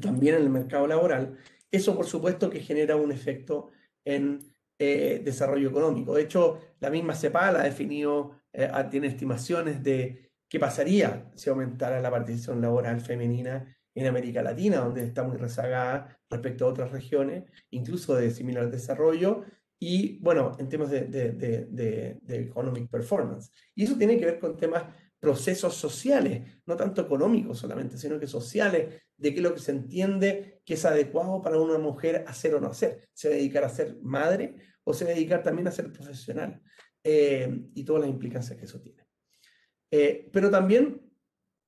también en el mercado laboral, eso por supuesto que genera un efecto en eh, desarrollo económico. De hecho, la misma CEPAL ha definido, eh, tiene estimaciones de qué pasaría si aumentara la participación laboral femenina en América Latina, donde está muy rezagada respecto a otras regiones, incluso de similar desarrollo, y bueno, en temas de, de, de, de economic performance. Y eso tiene que ver con temas procesos sociales, no tanto económicos solamente, sino que sociales, de qué es lo que se entiende que es adecuado para una mujer hacer o no hacer. ¿Se dedicar a ser madre o se dedicar también a ser profesional? Eh, y todas las implicancias que eso tiene. Eh, pero también,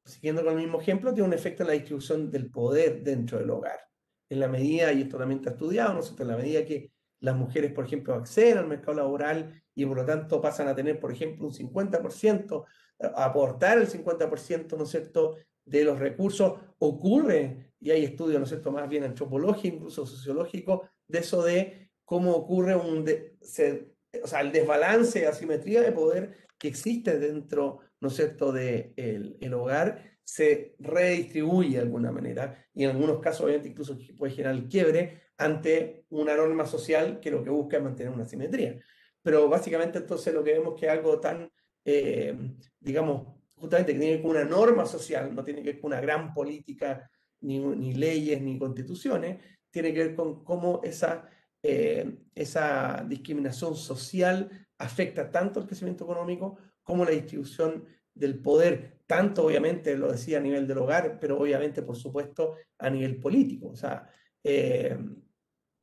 siguiendo con el mismo ejemplo, tiene un efecto en la distribución del poder dentro del hogar. En la medida, y esto también está estudiado, ¿no en la medida que las mujeres, por ejemplo, acceden al mercado laboral y por lo tanto pasan a tener, por ejemplo, un 50% aportar el 50%, ¿no es cierto?, de los recursos, ocurre, y hay estudios, ¿no es cierto?, más bien antropológicos, incluso sociológicos, de eso de cómo ocurre un o sea, el desbalance, asimetría de poder que existe dentro, ¿no es cierto?, del de el hogar, se redistribuye de alguna manera y en algunos casos obviamente incluso puede generar el quiebre ante una norma social que lo que busca es mantener una simetría. Pero básicamente entonces lo que vemos que algo tan, eh, digamos, justamente que tiene que ver con una norma social, no tiene que ver con una gran política, ni, ni leyes, ni constituciones, tiene que ver con cómo esa, eh, esa discriminación social afecta tanto el crecimiento económico como la distribución del poder, tanto obviamente, lo decía a nivel del hogar, pero obviamente, por supuesto, a nivel político. O sea, eh,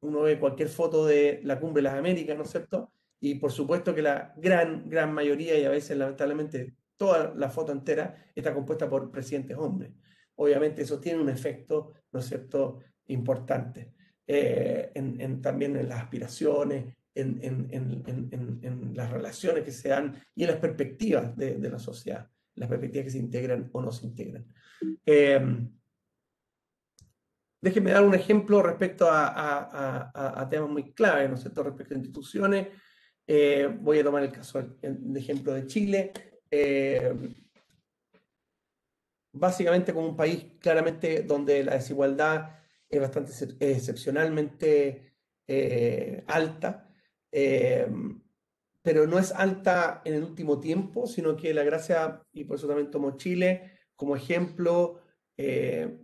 uno ve cualquier foto de la cumbre de las Américas, ¿no es cierto? Y por supuesto que la gran, gran mayoría, y a veces lamentablemente toda la foto entera, está compuesta por presidentes hombres. Obviamente eso tiene un efecto, ¿no es cierto?, importante. Eh, en, también en las aspiraciones, en, en, las relaciones que se dan y en las perspectivas de, la sociedad, las perspectivas que se integran o no se integran. Eh, déjenme dar un ejemplo respecto a, temas muy claves, ¿no es cierto?, respecto a instituciones. Eh, voy a tomar el caso de ejemplo de Chile. Eh, básicamente como un país claramente donde la desigualdad es bastante excepcionalmente eh, alta, pero no es alta en el último tiempo, sino que la gracia, y por eso también tomo Chile como ejemplo,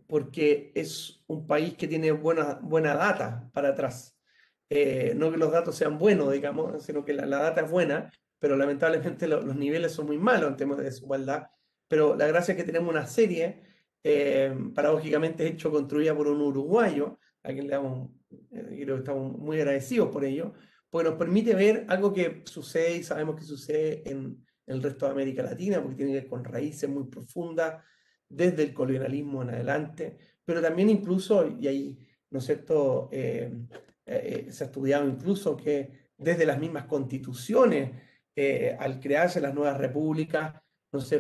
porque es un país que tiene buena, buena data para atrás. Eh, no que los datos sean buenos, digamos, sino que la, data es buena, pero lamentablemente los niveles son muy malos en temas de desigualdad. Pero la gracia es que tenemos una serie, eh, paradójicamente hecho, construida por un uruguayo, a quien le damos, eh, creo que estamos muy agradecidos por ello, porque nos permite ver algo que sucede y sabemos que sucede en, el resto de América Latina, porque tiene que ver con raíces muy profundas, desde el colonialismo en adelante, pero también incluso, y ahí, ¿no es cierto?, se ha estudiado incluso que desde las mismas constituciones, eh, al crearse las nuevas repúblicas, ¿no es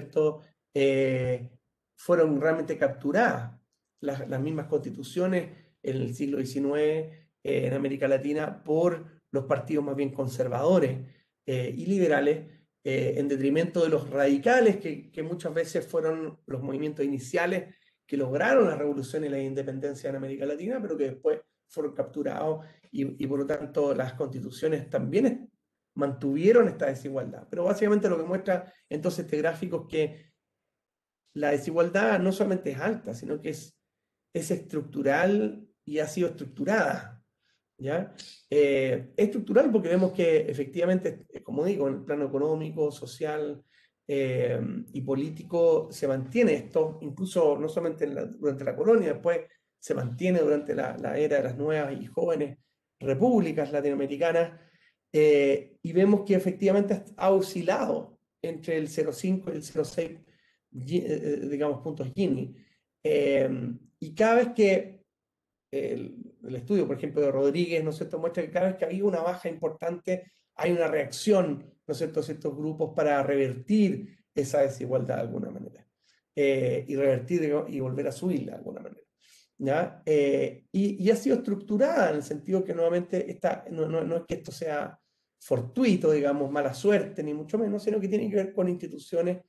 eh, fueron realmente capturadas las, las, mismas constituciones en el siglo XIX en América Latina por los partidos más bien conservadores y liberales, en detrimento de los radicales, que, que muchas veces fueron los movimientos iniciales que lograron la revolución y la independencia en América Latina, pero que después fueron capturados y, por lo tanto las constituciones también mantuvieron esta desigualdad. Pero básicamente lo que muestra entonces este gráfico es que la desigualdad no solamente es alta, sino que es, es estructural y ha sido estructurada. ¿ya? Eh, estructural porque vemos que efectivamente, como digo, en el plano económico, social eh, y político se mantiene esto, incluso no solamente durante la colonia, después se mantiene durante la, era de las nuevas y jóvenes repúblicas latinoamericanas, eh, y vemos que efectivamente ha oscilado entre el 0,5 y el 0,6, eh, eh, digamos, puntos Gini. y cada vez que el, estudio, por ejemplo, de Rodríguez, ¿no es cierto?, muestra que cada vez que hay una baja importante, hay una reacción, ¿no de ciertos grupos para revertir esa desigualdad de alguna manera. y revertir y volver a subirla de alguna manera. Eh, y, ha sido estructurada en el sentido que nuevamente está, no, no, es que esto sea fortuito, digamos, mala suerte, ni mucho menos, sino que tiene que ver con instituciones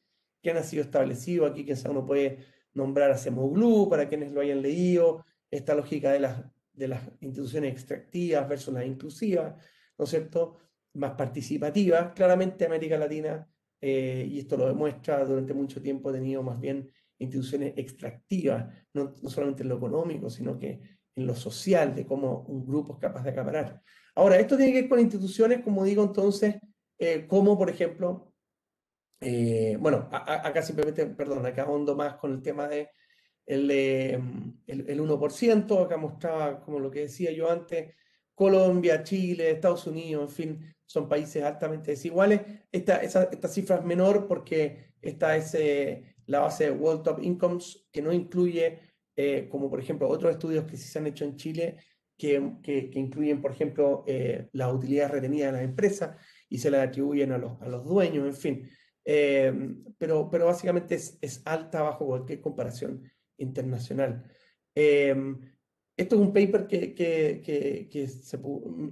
que han sido establecidas. Aquí quizá uno puede nombrar a Semoglu, para quienes lo hayan leído, esta lógica de las, de las instituciones extractivas versus las inclusivas, ¿no es cierto?, más participativas. Claramente América Latina, eh, y esto lo demuestra, durante mucho tiempo ha tenido más bien instituciones extractivas, no, solamente en lo económico, sino que en lo social, de cómo un grupo es capaz de acaparar. Ahora, esto tiene que ver con instituciones, como digo entonces, eh, como por ejemplo, eh, bueno, acá simplemente, perdón, acá hondo más con el tema de el, el, 1%, acá mostraba, como lo que decía yo antes, Colombia, Chile, Estados Unidos, en fin, son países altamente desiguales. Esta, esta cifra es menor porque está ese la base de World Top Incomes, que no incluye, eh, como por ejemplo otros estudios que sí se han hecho en Chile, que, que, incluyen, por ejemplo, eh, las utilidades retenidas de las empresas y se las atribuyen a los, a los dueños, en fin. Eh, pero, pero básicamente es, es, alta bajo cualquier comparación internacional. esto es un paper que, que, que, que se,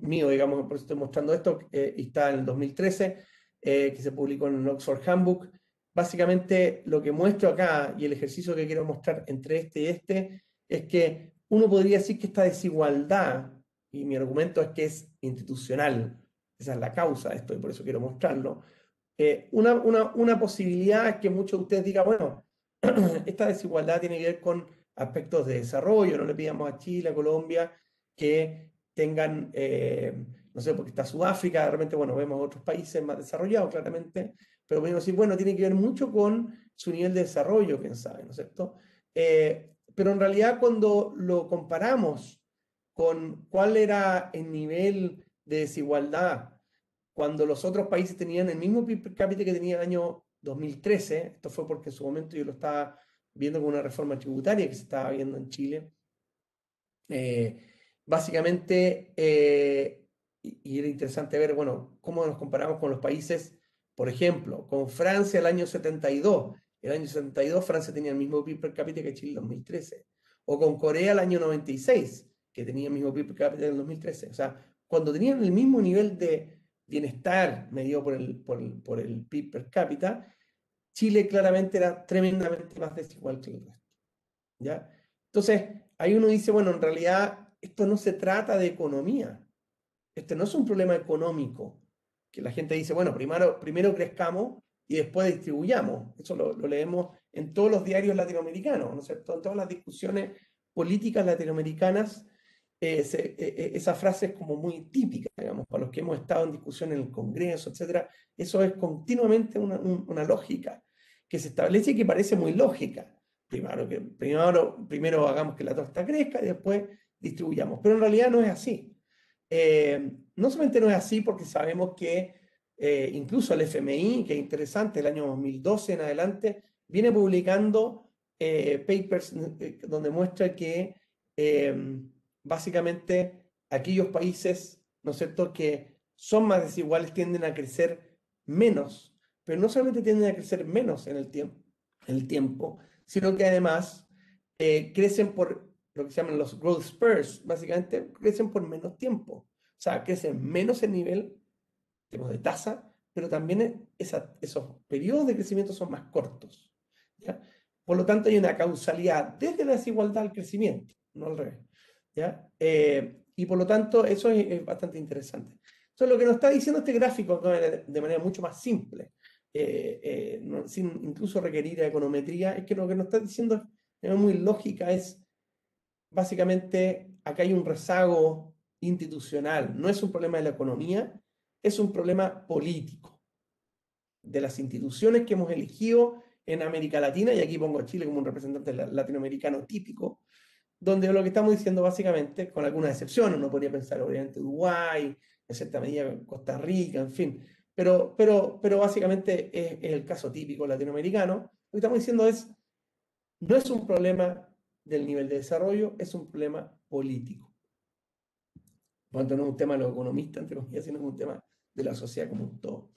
mío, digamos, por eso estoy mostrando esto, eh, y está en el 2013, eh, que se publicó en el Oxford Handbook. Básicamente lo que muestro acá y el ejercicio que quiero mostrar entre este y este es que uno podría decir que esta desigualdad, y mi argumento es que es institucional, esa es la causa de esto y por eso quiero mostrarlo, eh, una, una, una posibilidad es que muchos de ustedes digan, bueno, esta desigualdad tiene que ver con aspectos de desarrollo, no le pidamos a Chile, a Colombia, que tengan, eh, no sé, porque está Sudáfrica, de repente, bueno, vemos otros países más desarrollados, claramente, pero podemos decir, bueno, tiene que ver mucho con su nivel de desarrollo, quién sabe, ¿no es cierto? Eh, pero en realidad cuando lo comparamos con cuál era el nivel de desigualdad cuando los otros países tenían el mismo PIB per cápita que tenía el año 2013, esto fue porque en su momento yo lo estaba viendo con una reforma tributaria que se estaba viendo en Chile, eh, básicamente, eh, y, era interesante ver, bueno, cómo nos comparamos con los países, por ejemplo, con Francia el año 72. El año 72 Francia tenía el mismo PIB per cápita que Chile en 2013. O con Corea el año 96, que tenía el mismo PIB per cápita en 2013. O sea, cuando tenían el mismo nivel de bienestar medido por el, por el, por el PIB per cápita, Chile claramente era tremendamente más desigual que el resto. ¿ya? Entonces, ahí uno dice, bueno, en realidad esto no se trata de economía. Este no es un problema económico, que la gente dice, bueno, primero, primero crezcamos y después distribuyamos. Eso lo, leemos en todos los diarios latinoamericanos, ¿no es cierto? En todas las discusiones políticas latinoamericanas, eh, eh, eh, esa frase es como muy típica, digamos, para los que hemos estado en discusión en el Congreso, etcétera. Eso es continuamente una, una lógica que se establece y que parece muy lógica. Primero, que, primero, primero hagamos que la torta crezca y después distribuyamos. Pero en realidad no es así. Eh, no solamente no es así porque sabemos que eh, incluso el FMI, que es interesante, el año 2012 en adelante, viene publicando eh, papers donde muestra que básicamente aquellos países, ¿no es cierto?, que son más desiguales tienden a crecer menos pero no solamente tienden a crecer menos en el, tiempo, el tiempo, sino que además crecen por lo que se llaman los growth spurs, básicamente crecen por menos tiempo. O sea, crecen menos el nivel de tasa, pero también esos periodos de crecimiento son más cortos. Por lo tanto, hay una causalidad desde la desigualdad al crecimiento, no al revés. ¿ya? Eh, y por lo tanto, eso es, es, bastante interesante. Entonces, lo que nos está diciendo este gráfico de manera mucho más simple eh, eh, sin incluso requerir econometría, es que lo que nos está diciendo es muy lógica, es básicamente acá hay un rezago institucional, no es un problema de la economía, es un problema político, de las instituciones que hemos elegido en América Latina, y aquí pongo a Chile como un representante latinoamericano típico, donde lo que estamos diciendo básicamente, con algunas excepciones, uno podría pensar obviamente Uruguay, en cierta medida Costa Rica, en fin, pero, pero, pero básicamente es, el caso típico latinoamericano. Lo que estamos diciendo es, no es un problema del nivel de desarrollo, es un problema político. Por no es un tema de los economistas, sino es un tema de la sociedad como un todo.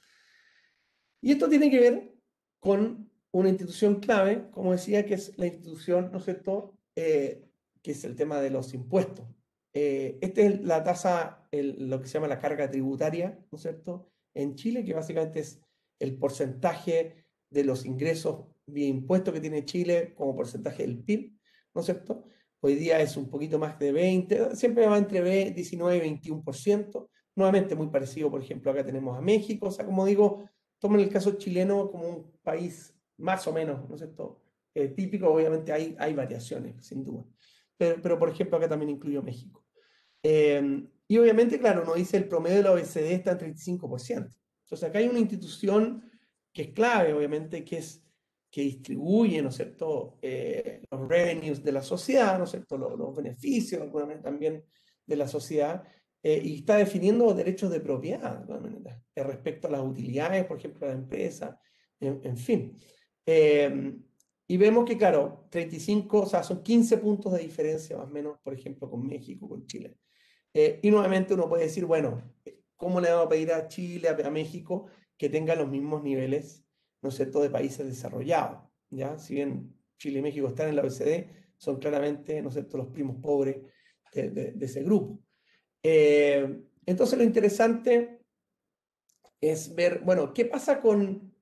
Y esto tiene que ver con una institución clave, como decía, que es la institución, ¿no es cierto?, eh, que es el tema de los impuestos. Eh, esta es la tasa, lo que se llama la carga tributaria, ¿no es cierto?, en Chile, que básicamente es el porcentaje de los ingresos vía impuestos que tiene Chile como porcentaje del PIB, ¿no es cierto? Hoy día es un poquito más de 20, siempre va entre 19 y 21%, nuevamente muy parecido, por ejemplo, acá tenemos a México, o sea, como digo, tomen el caso chileno como un país más o menos, ¿no es cierto? Eh, típico, obviamente hay, hay variaciones, sin duda, pero, pero por ejemplo acá también incluyo México. Eh, y obviamente, claro, uno dice el promedio de la OECD está en 35%. Entonces acá hay una institución que es clave, obviamente, que es que distribuye, ¿no es cierto?, eh, los revenues de la sociedad, ¿no es cierto?, los, beneficios, alguna también de la sociedad, eh, y está definiendo derechos de propiedad, de manera, eh, respecto a las utilidades, por ejemplo, de la empresa, en, fin. y vemos que, claro, 35, o sea, son 15 puntos de diferencia más o menos, por ejemplo, con México, con Chile. Eh, y nuevamente uno puede decir, bueno, ¿cómo le vamos a pedir a Chile, a, México, que tengan los mismos niveles, ¿no es de países desarrollados, ¿ya? Si bien Chile y México están en la OECD, son claramente, ¿no es los primos pobres de, ese grupo. Eh, entonces lo interesante es ver, bueno, ¿qué pasa con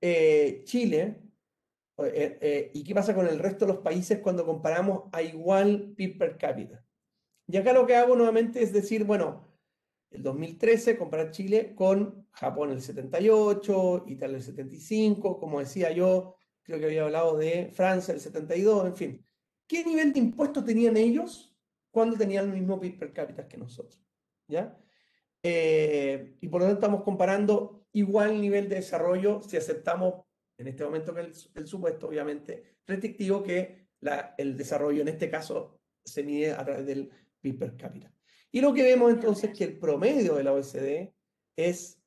eh, Chile y qué pasa con el resto de los países cuando comparamos a igual PIB per cápita? Y acá lo que hago nuevamente es decir, bueno, el 2013 comparar Chile con Japón el 78, Italia el 75, como decía yo, creo que había hablado de Francia el 72, en fin. ¿Qué nivel de impuestos tenían ellos cuando tenían el mismo PIB per cápita que nosotros? ¿Ya? Eh, y por lo tanto estamos comparando igual nivel de desarrollo si aceptamos en este momento el, el supuesto, obviamente, restrictivo que la, el desarrollo en este caso se mide a través del PIB per cápita. Y lo que vemos entonces es que el promedio de la OECD es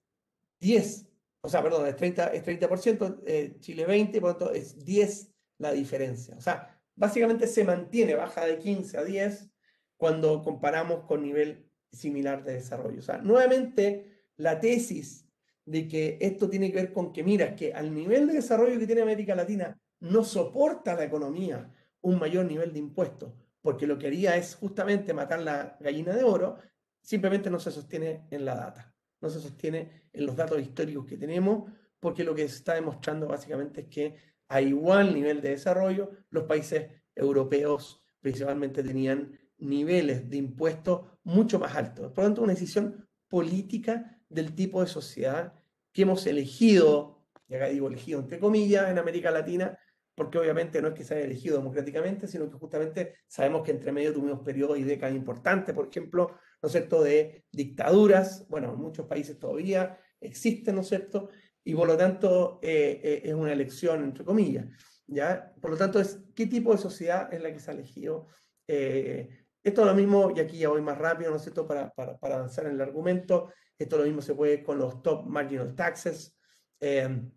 10, o sea, perdón, es 30%, es 30% eh, Chile 20, por lo tanto es 10 la diferencia. O sea, básicamente se mantiene, baja de 15 a 10 cuando comparamos con nivel similar de desarrollo. O sea, nuevamente la tesis de que esto tiene que ver con que, mira, que al nivel de desarrollo que tiene América Latina no soporta la economía un mayor nivel de impuestos, porque lo que haría es justamente matar la gallina de oro, simplemente no se sostiene en la data no se sostiene en los datos históricos que tenemos, porque lo que se está demostrando básicamente es que a igual nivel de desarrollo, los países europeos principalmente tenían niveles de impuestos mucho más altos. Por lo tanto, una decisión política del tipo de sociedad que hemos elegido, y acá digo elegido entre comillas, en América Latina, porque obviamente no es que se haya elegido democráticamente, sino que justamente sabemos que entre medio tuvimos periodos y décadas importantes, por ejemplo, ¿no es cierto?, de dictaduras, bueno, en muchos países todavía existen, ¿no es cierto?, y por lo tanto eh, eh, es una elección, entre comillas, ¿ya? Por lo tanto, es qué tipo de sociedad es la que se ha elegido. Eh, esto es lo mismo, y aquí ya voy más rápido, ¿no es cierto?, para, para, avanzar en el argumento, esto lo mismo se puede con los top marginal taxes. en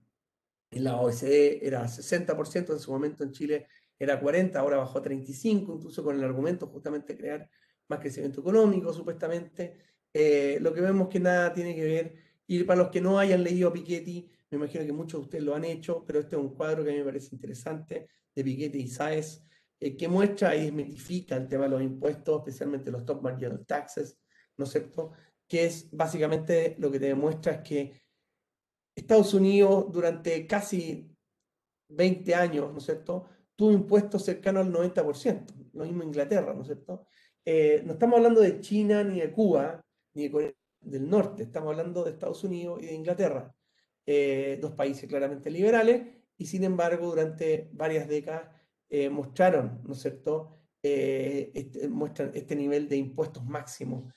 la OECD era 60%, en su momento en Chile era 40%, ahora bajó a 35%, incluso con el argumento justamente crear más crecimiento económico, supuestamente. Eh, lo que vemos que nada tiene que ver, y para los que no hayan leído Piketty, me imagino que muchos de ustedes lo han hecho, pero este es un cuadro que a mí me parece interesante de Piketty y Saez, eh, que muestra y desmitifica el tema de los impuestos, especialmente los top marginal taxes, ¿no es cierto? Que es básicamente lo que te demuestra es que Estados Unidos durante casi 20 años, ¿no es cierto?, tuvo impuestos cercanos al 90%, lo mismo Inglaterra, ¿no es cierto? Eh, no estamos hablando de China, ni de Cuba, ni de Corea del Norte, estamos hablando de Estados Unidos y de Inglaterra, eh, dos países claramente liberales, y sin embargo durante varias décadas eh, mostraron, ¿no es cierto?, este, muestran este nivel de impuestos máximos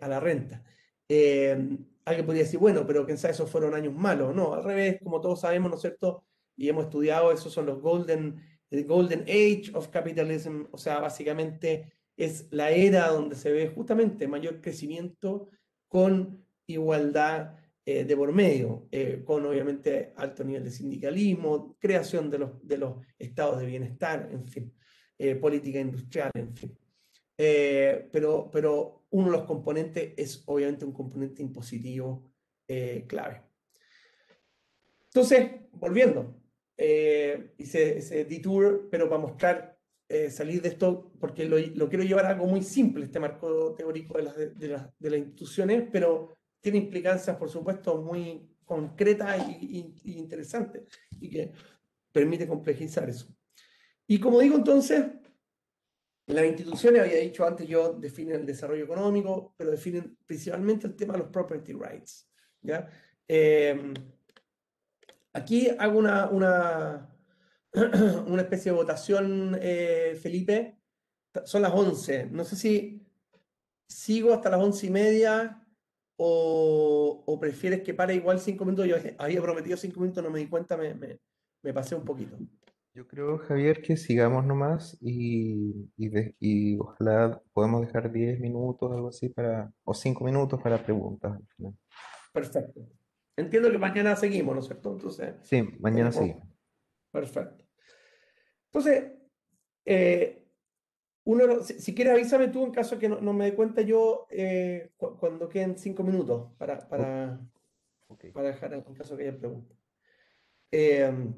a la renta. alguien podría decir, bueno, pero quién sabe, esos fueron años malos. No, al revés, como todos sabemos, ¿no es cierto? Y hemos estudiado, esos son los golden, el golden age of capitalism, o sea, básicamente es la era donde se ve justamente mayor crecimiento con igualdad eh, de por medio, eh, con obviamente alto nivel de sindicalismo, creación de los, de los estados de bienestar, en fin, eh, política industrial, en fin. pero, pero uno de los componentes es obviamente un componente impositivo clave. Entonces, volviendo, hice ese detour, pero para mostrar eh, salir de esto, porque lo, lo, quiero llevar a algo muy simple, este marco teórico de las, de, de las instituciones, pero tiene implicancias, por supuesto, muy concretas y, interesantes, y que permite complejizar eso. Y como digo entonces, las instituciones, había dicho antes yo, definen el desarrollo económico, pero definen principalmente el tema de los property rights. ¿ya? Eh, aquí hago una, una, una especie de votación, eh, Felipe. Son las 11. No sé si sigo hasta las once y media o, o, prefieres que pare igual cinco minutos. Yo había prometido cinco minutos, no me di cuenta, me, me, me pasé un poquito. Yo creo, Javier, que sigamos nomás y, y, y ojalá podamos dejar 10 minutos, algo así, para, o 5 minutos para preguntas Perfecto. Entiendo que mañana seguimos, ¿no es cierto? Entonces, sí, mañana seguimos. Perfecto. Entonces, eh, uno, si, quieres avísame tú en caso que no, me dé cuenta yo eh, cuando queden cinco minutos para, para, para dejar en caso que haya preguntas. Em,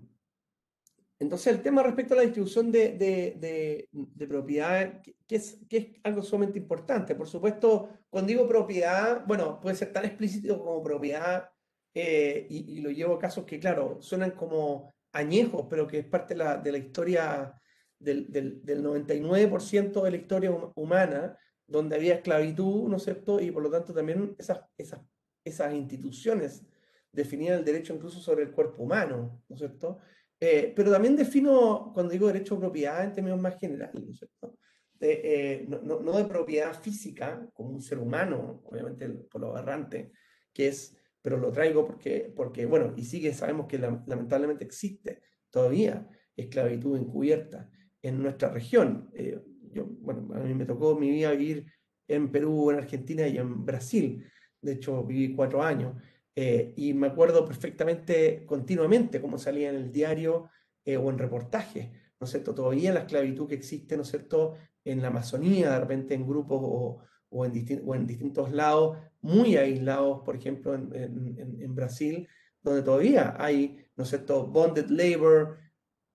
Entonces, el tema respecto a la distribución de, de, de, propiedad, que, es, que es algo sumamente importante. Por supuesto, cuando digo propiedad, bueno, puede ser tan explícito como propiedad, eh, y, lo llevo a casos que, claro, suenan como añejos, pero que es parte de la, de la historia del, del, del 99% de la historia humana, donde había esclavitud, ¿no es cierto? Y por lo tanto también esas, esas, esas instituciones definían el derecho incluso sobre el cuerpo humano, ¿no es cierto? Eh, pero también defino, cuando digo derecho de propiedad, en términos más generales, ¿no es cierto? De, eh, no, no, de propiedad física, como un ser humano, obviamente por lo aberrante, que es, pero lo traigo porque, porque bueno, y sigue, sabemos que lamentablemente existe todavía esclavitud encubierta en nuestra región. Eh, yo, bueno, a mí me tocó mi vida vivir en Perú, en Argentina y en Brasil. De hecho, viví cuatro años. Eh, y me acuerdo perfectamente, continuamente, cómo salía en el diario eh, o en reportajes, ¿no es cierto? Todavía la esclavitud que existe, ¿no es cierto?, en la Amazonía, de repente en grupos o, o, en, o en, distintos lados, muy aislados, por ejemplo, en, en, Brasil, donde todavía hay, ¿no es cierto?, bonded labor,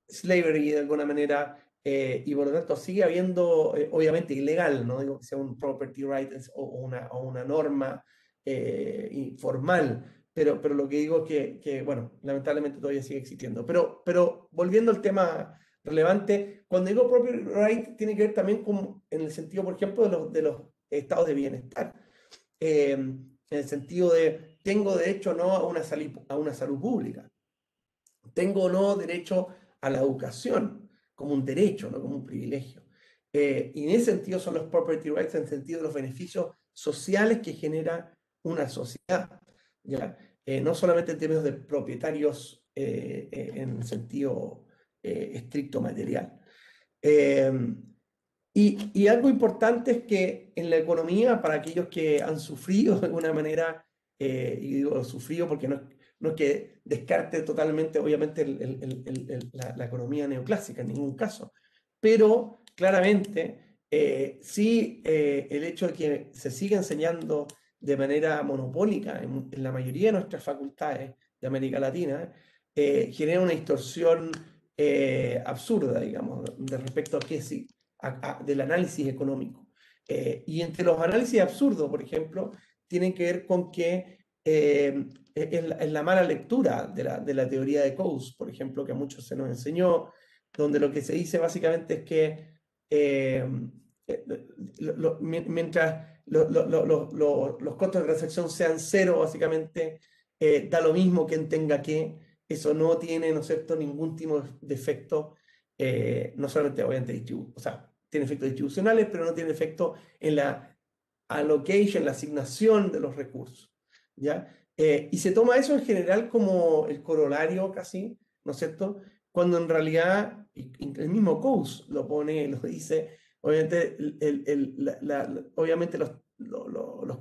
slavery de alguna manera, eh, y por lo tanto sigue habiendo, obviamente ilegal, no digo que sea un property right o una, o una norma eh, informal, pero, pero lo que digo es que, que, bueno, lamentablemente todavía sigue existiendo. Pero, pero volviendo al tema relevante, cuando digo property right tiene que ver también con, en el sentido, por ejemplo, de los, de los estados de bienestar. Eh, en el sentido de, tengo derecho o no a una, salud, a una salud pública. Tengo o no derecho a la educación como un derecho, no como un privilegio. Eh, y en ese sentido son los property rights, en el sentido de los beneficios sociales que genera una sociedad. Eh, no solamente en términos de propietarios eh, en sentido estricto material. Y, y, algo importante es que en la economía, para aquellos que han sufrido de alguna manera, y digo sufrido porque no, no es que descarte totalmente, obviamente, la, economía neoclásica, en ningún caso, pero claramente sí el hecho de que se siga enseñando de manera monopólica en, la mayoría de nuestras facultades de América Latina, eh, genera una distorsión eh, absurda, digamos, de respecto a qué sí, del análisis económico. Eh, y entre los análisis absurdos, por ejemplo, tienen que ver con que es la, mala lectura de la, teoría de Coase, por ejemplo, que a muchos se nos enseñó, donde lo que se dice básicamente es que mientras los costos de transacción sean cero, básicamente, eh, da lo mismo quien tenga que, eso no tiene, ¿no es cierto?, ningún tipo de efecto, eh, no solamente obviamente o sea, tiene efectos distribucionales, pero no tiene efecto en la allocation, la asignación de los recursos, ¿ya? Eh, y se toma eso en general como el corolario casi, ¿no es cierto?, cuando en realidad, el mismo Coase lo pone, lo dice, Obviamente, el, obviamente los,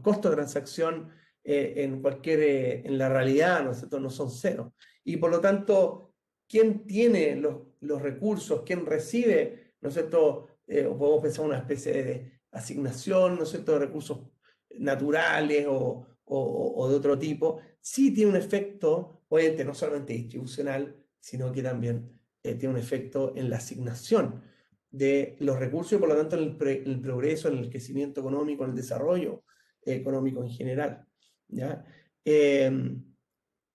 costos de transacción eh, en cualquier, eh, en la realidad, ¿no, es no son cero. Y por lo tanto, ¿quién tiene los, los recursos? ¿Quién recibe? ¿No es cierto? Eh, podemos pensar en una especie de asignación, ¿no es cierto?, de recursos naturales o, o, o, de otro tipo, sí tiene un efecto, obviamente, no solamente distribucional, sino que también tiene un efecto en la asignación de los recursos y por lo tanto en el, progreso, en el crecimiento económico, en el desarrollo económico en general. ¿ya? Em,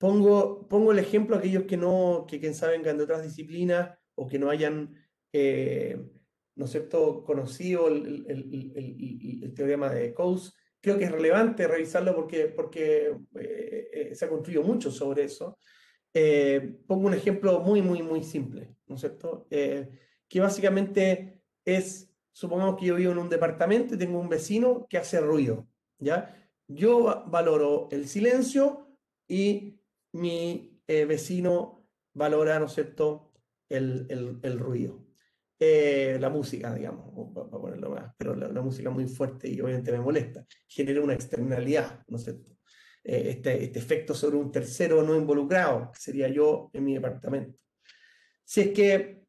pongo, pongo el ejemplo a aquellos que no, que quien saben que de otras disciplinas o que no hayan, eh, ¿no es cierto?, conocido el, el, teorema de Coase. Creo que es relevante revisarlo porque, porque eh, eh, se ha construido mucho sobre eso. pongo un ejemplo muy, muy, muy simple, ¿no es cierto? que básicamente es, supongamos que yo vivo en un departamento y tengo un vecino que hace ruido, ¿ya? Yo valoro el silencio y mi eh, vecino valora, ¿no es cierto?, el, el, ruido. Eh, la música, digamos, para ponerlo más, pero la, música muy fuerte y obviamente me molesta, genera una externalidad, ¿no es cierto? Eh, este, este efecto sobre un tercero no involucrado, que sería yo en mi departamento. Si es que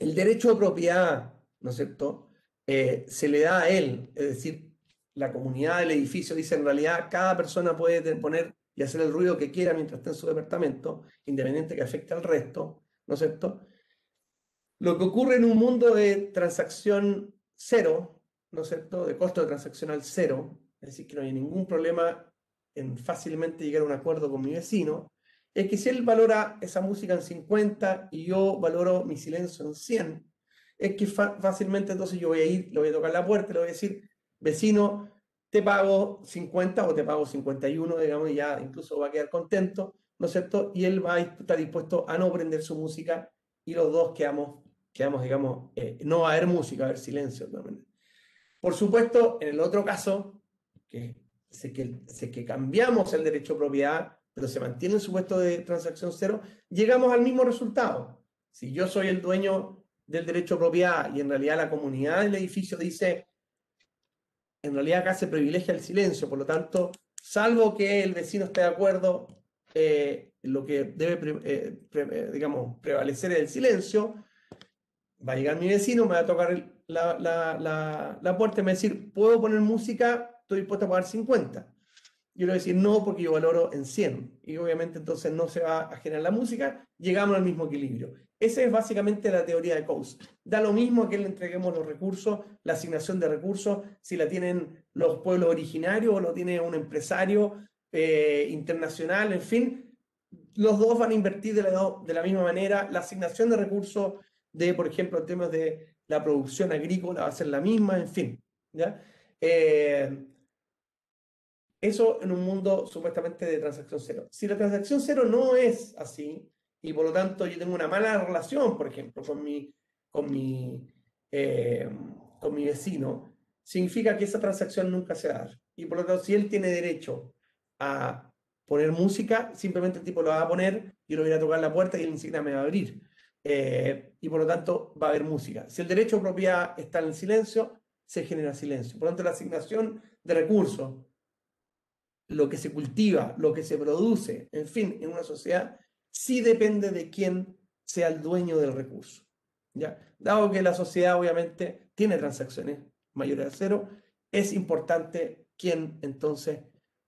el derecho de propiedad, ¿no es cierto?, se le da a él, es decir, la comunidad del edificio dice en realidad cada persona puede poner y hacer el ruido que quiera mientras esté en su departamento, independiente que afecte al resto, ¿no es cierto? Lo que ocurre en un mundo de transacción cero, ¿no es cierto?, de costo de transaccional cero, es decir, que no hay ningún problema en fácilmente llegar a un acuerdo con mi vecino, es que si él valora esa música en 50 y yo valoro mi silencio en 100, es que fácilmente entonces yo voy a ir, le voy a tocar la puerta, le voy a decir, vecino, te pago 50 o te pago 51, digamos, y ya incluso va a quedar contento, ¿no es cierto? Y él va a estar dispuesto a no prender su música y los dos quedamos, quedamos digamos, eh, no va a haber música, va a haber silencio. Por supuesto, en el otro caso, que sé que, sé que cambiamos el derecho a propiedad, pero se mantiene el supuesto de transacción cero, llegamos al mismo resultado. Si yo soy el dueño del derecho a propiedad y en realidad la comunidad del edificio dice, en realidad acá se privilegia el silencio, por lo tanto, salvo que el vecino esté de acuerdo, eh, lo que debe, eh, eh, digamos, prevalecer es el silencio, va a llegar mi vecino, me va a tocar la, la, la, puerta y me va a decir, ¿puedo poner música? Estoy dispuesto a pagar 50. Yo le voy a decir no porque yo valoro en 100. Y obviamente entonces no se va a generar la música, llegamos al mismo equilibrio. Esa es básicamente la teoría de Coase. Da lo mismo a que le entreguemos los recursos, la asignación de recursos, si la tienen los pueblos originarios o lo tiene un empresario eh, internacional, en fin, los dos van a invertir de la, misma manera. La asignación de recursos de, por ejemplo, en temas de la producción agrícola va a ser la misma, en fin. ¿ya? Eh, eso en un mundo supuestamente de transacción cero. Si la transacción cero no es así, y por lo tanto yo tengo una mala relación, por ejemplo, con mi, con mi, eh, con mi vecino, significa que esa transacción nunca se va a dar. Y por lo tanto, si él tiene derecho a poner música, simplemente el tipo lo va a poner, yo lo voy a tocar la puerta y él ni siquiera me va a abrir. Eh, y por lo tanto va a haber música. Si el derecho a propiedad está en el silencio, se genera silencio. Por lo tanto, la asignación de recursos, lo que se cultiva, lo que se produce, en fin, en una sociedad, sí depende de quién sea el dueño del recurso. ¿ya? Dado que la sociedad obviamente tiene transacciones mayores a cero, es importante quién entonces,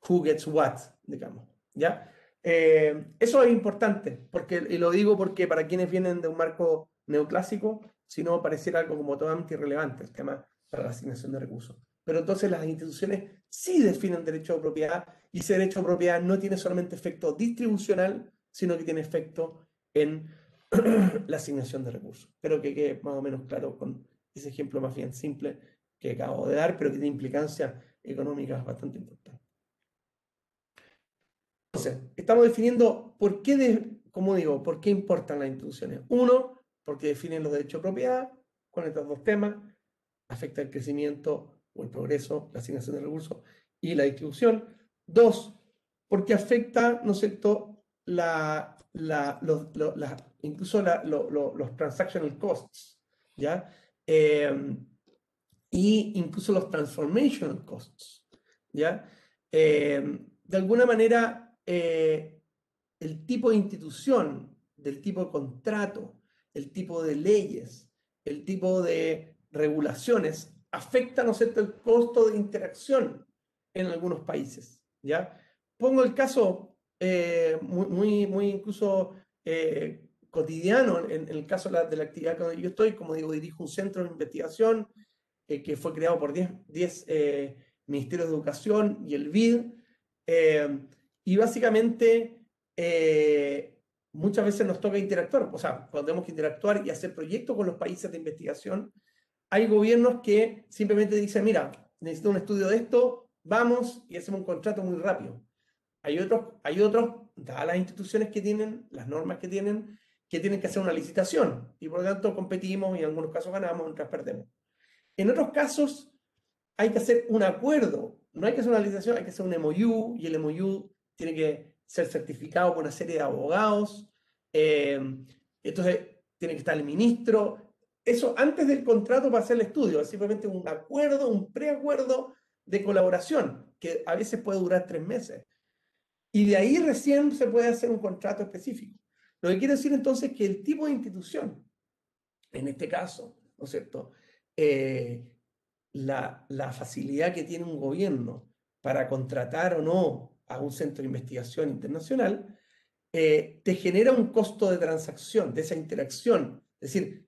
who gets what, digamos. ¿ya? Eh, eso es importante, porque, y lo digo porque para quienes vienen de un marco neoclásico, si no pareciera algo como totalmente irrelevante el tema para la asignación de recursos. Pero entonces las instituciones sí definen derecho de propiedad y ese derecho de propiedad no tiene solamente efecto distribucional, sino que tiene efecto en la asignación de recursos. Espero que quede más o menos claro con ese ejemplo más bien simple que acabo de dar, pero que tiene implicancias económicas bastante importantes. Entonces, estamos definiendo por qué, de, como digo, por qué importan las instituciones. Uno, porque definen los derechos de propiedad con estos dos temas, afecta el crecimiento o el progreso, la asignación de recursos y la distribución. Dos, porque afecta, ¿no es cierto?, la, la, los, incluso los transactional costs, ¿ya? Em, y incluso los transformational costs, ¿ya? Em, de alguna manera, eh, el tipo de institución, del tipo de contrato, el tipo de leyes, el tipo de regulaciones, afecta, ¿no es cierto?, el costo de interacción en algunos países, ¿ya? Pongo el caso eh, muy, muy, incluso eh, cotidiano en, el caso de la, actividad que yo estoy, como digo, dirijo un centro de investigación eh, que fue creado por 10 ministerios de educación y el BID, y básicamente muchas veces nos toca interactuar, o sea, cuando tenemos que interactuar y hacer proyectos con los países de investigación, hay gobiernos que simplemente dicen, mira, necesito un estudio de esto, vamos y hacemos un contrato muy rápido. Hay otros, hay otros, dadas las instituciones que tienen, las normas que tienen, que tienen que hacer una licitación y por lo tanto competimos y en algunos casos ganamos, en otros perdemos. En otros casos hay que hacer un acuerdo, no hay que hacer una licitación, hay que hacer un MOU y el MOU tiene que ser certificado por una serie de abogados, eh, entonces tiene que estar el ministro. Eso antes del contrato para hacer el estudio, es simplemente un acuerdo, un preacuerdo de colaboración, que a veces puede durar tres meses. Y de ahí recién se puede hacer un contrato específico. Lo que quiere decir entonces que el tipo de institución, en este caso, ¿no es cierto? Eh, la, la, facilidad que tiene un gobierno para contratar o no a un centro de investigación internacional, eh, te genera un costo de transacción, de esa interacción. Es decir,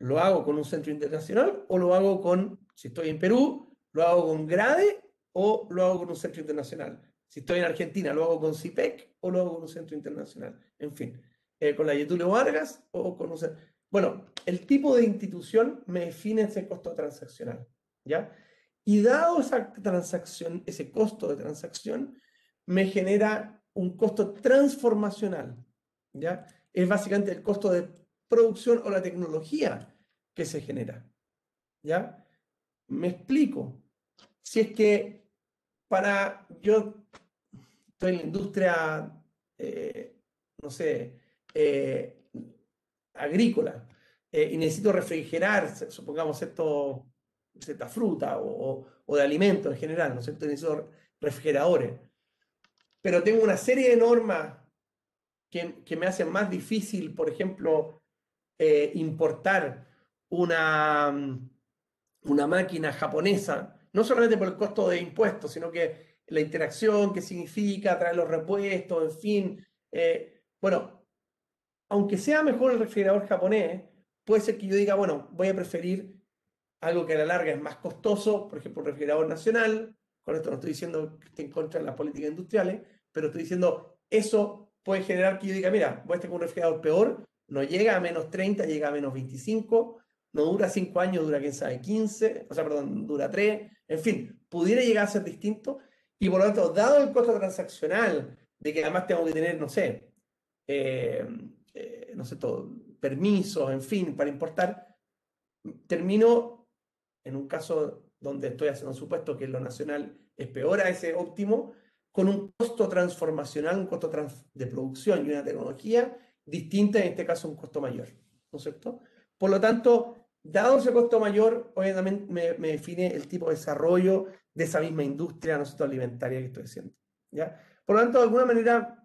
¿Lo hago con un centro internacional o lo hago con, si estoy en Perú, lo hago con GRADE o lo hago con un centro internacional? Si estoy en Argentina, ¿lo hago con CIPEC o lo hago con un centro internacional? En fin, eh, con la Getulio Vargas o con un Bueno, el tipo de institución me define ese costo transaccional, ¿ya? Y dado esa transacción, ese costo de transacción, me genera un costo transformacional, ¿ya? Es básicamente el costo de producción o la tecnología que se genera, ¿ya? Me explico. Si es que para yo estoy en la industria, eh, no sé, eh, agrícola eh, y necesito refrigerar, supongamos, esto cierta fruta o, de alimentos en general, ¿no es cierto? Necesito refrigeradores. Pero tengo una serie de normas que, que me hacen más difícil, por ejemplo, importar una, una máquina japonesa, no solamente por el costo de impuestos, sino que la interacción que significa traer los repuestos, en fin. Eh, bueno, aunque sea mejor el refrigerador japonés, puede ser que yo diga, bueno, voy a preferir algo que a la larga es más costoso, por ejemplo, un refrigerador nacional, con esto no estoy diciendo que esté en contra de las políticas industriales, pero estoy diciendo, eso puede generar que yo diga, mira, voy a estar con un refrigerador peor, no llega a menos 30, llega a menos 25, no dura 5 años, dura quién sabe 15, o sea, perdón, dura 3, en fin, pudiera llegar a ser distinto, y por lo tanto, dado el costo transaccional, de que además tengo que tener, no sé, eh, eh, no sé, todo, permisos, en fin, para importar, termino en un caso donde estoy haciendo un supuesto que lo nacional es peor a ese óptimo, con un costo transformacional, un costo de producción y una tecnología distinta, en este caso un costo mayor, ¿no es cierto? Por lo tanto, dado ese costo mayor, obviamente me, me define el tipo de desarrollo de esa misma industria, ¿no es alimentaria que estoy haciendo, ¿ya? Por lo tanto, de alguna manera,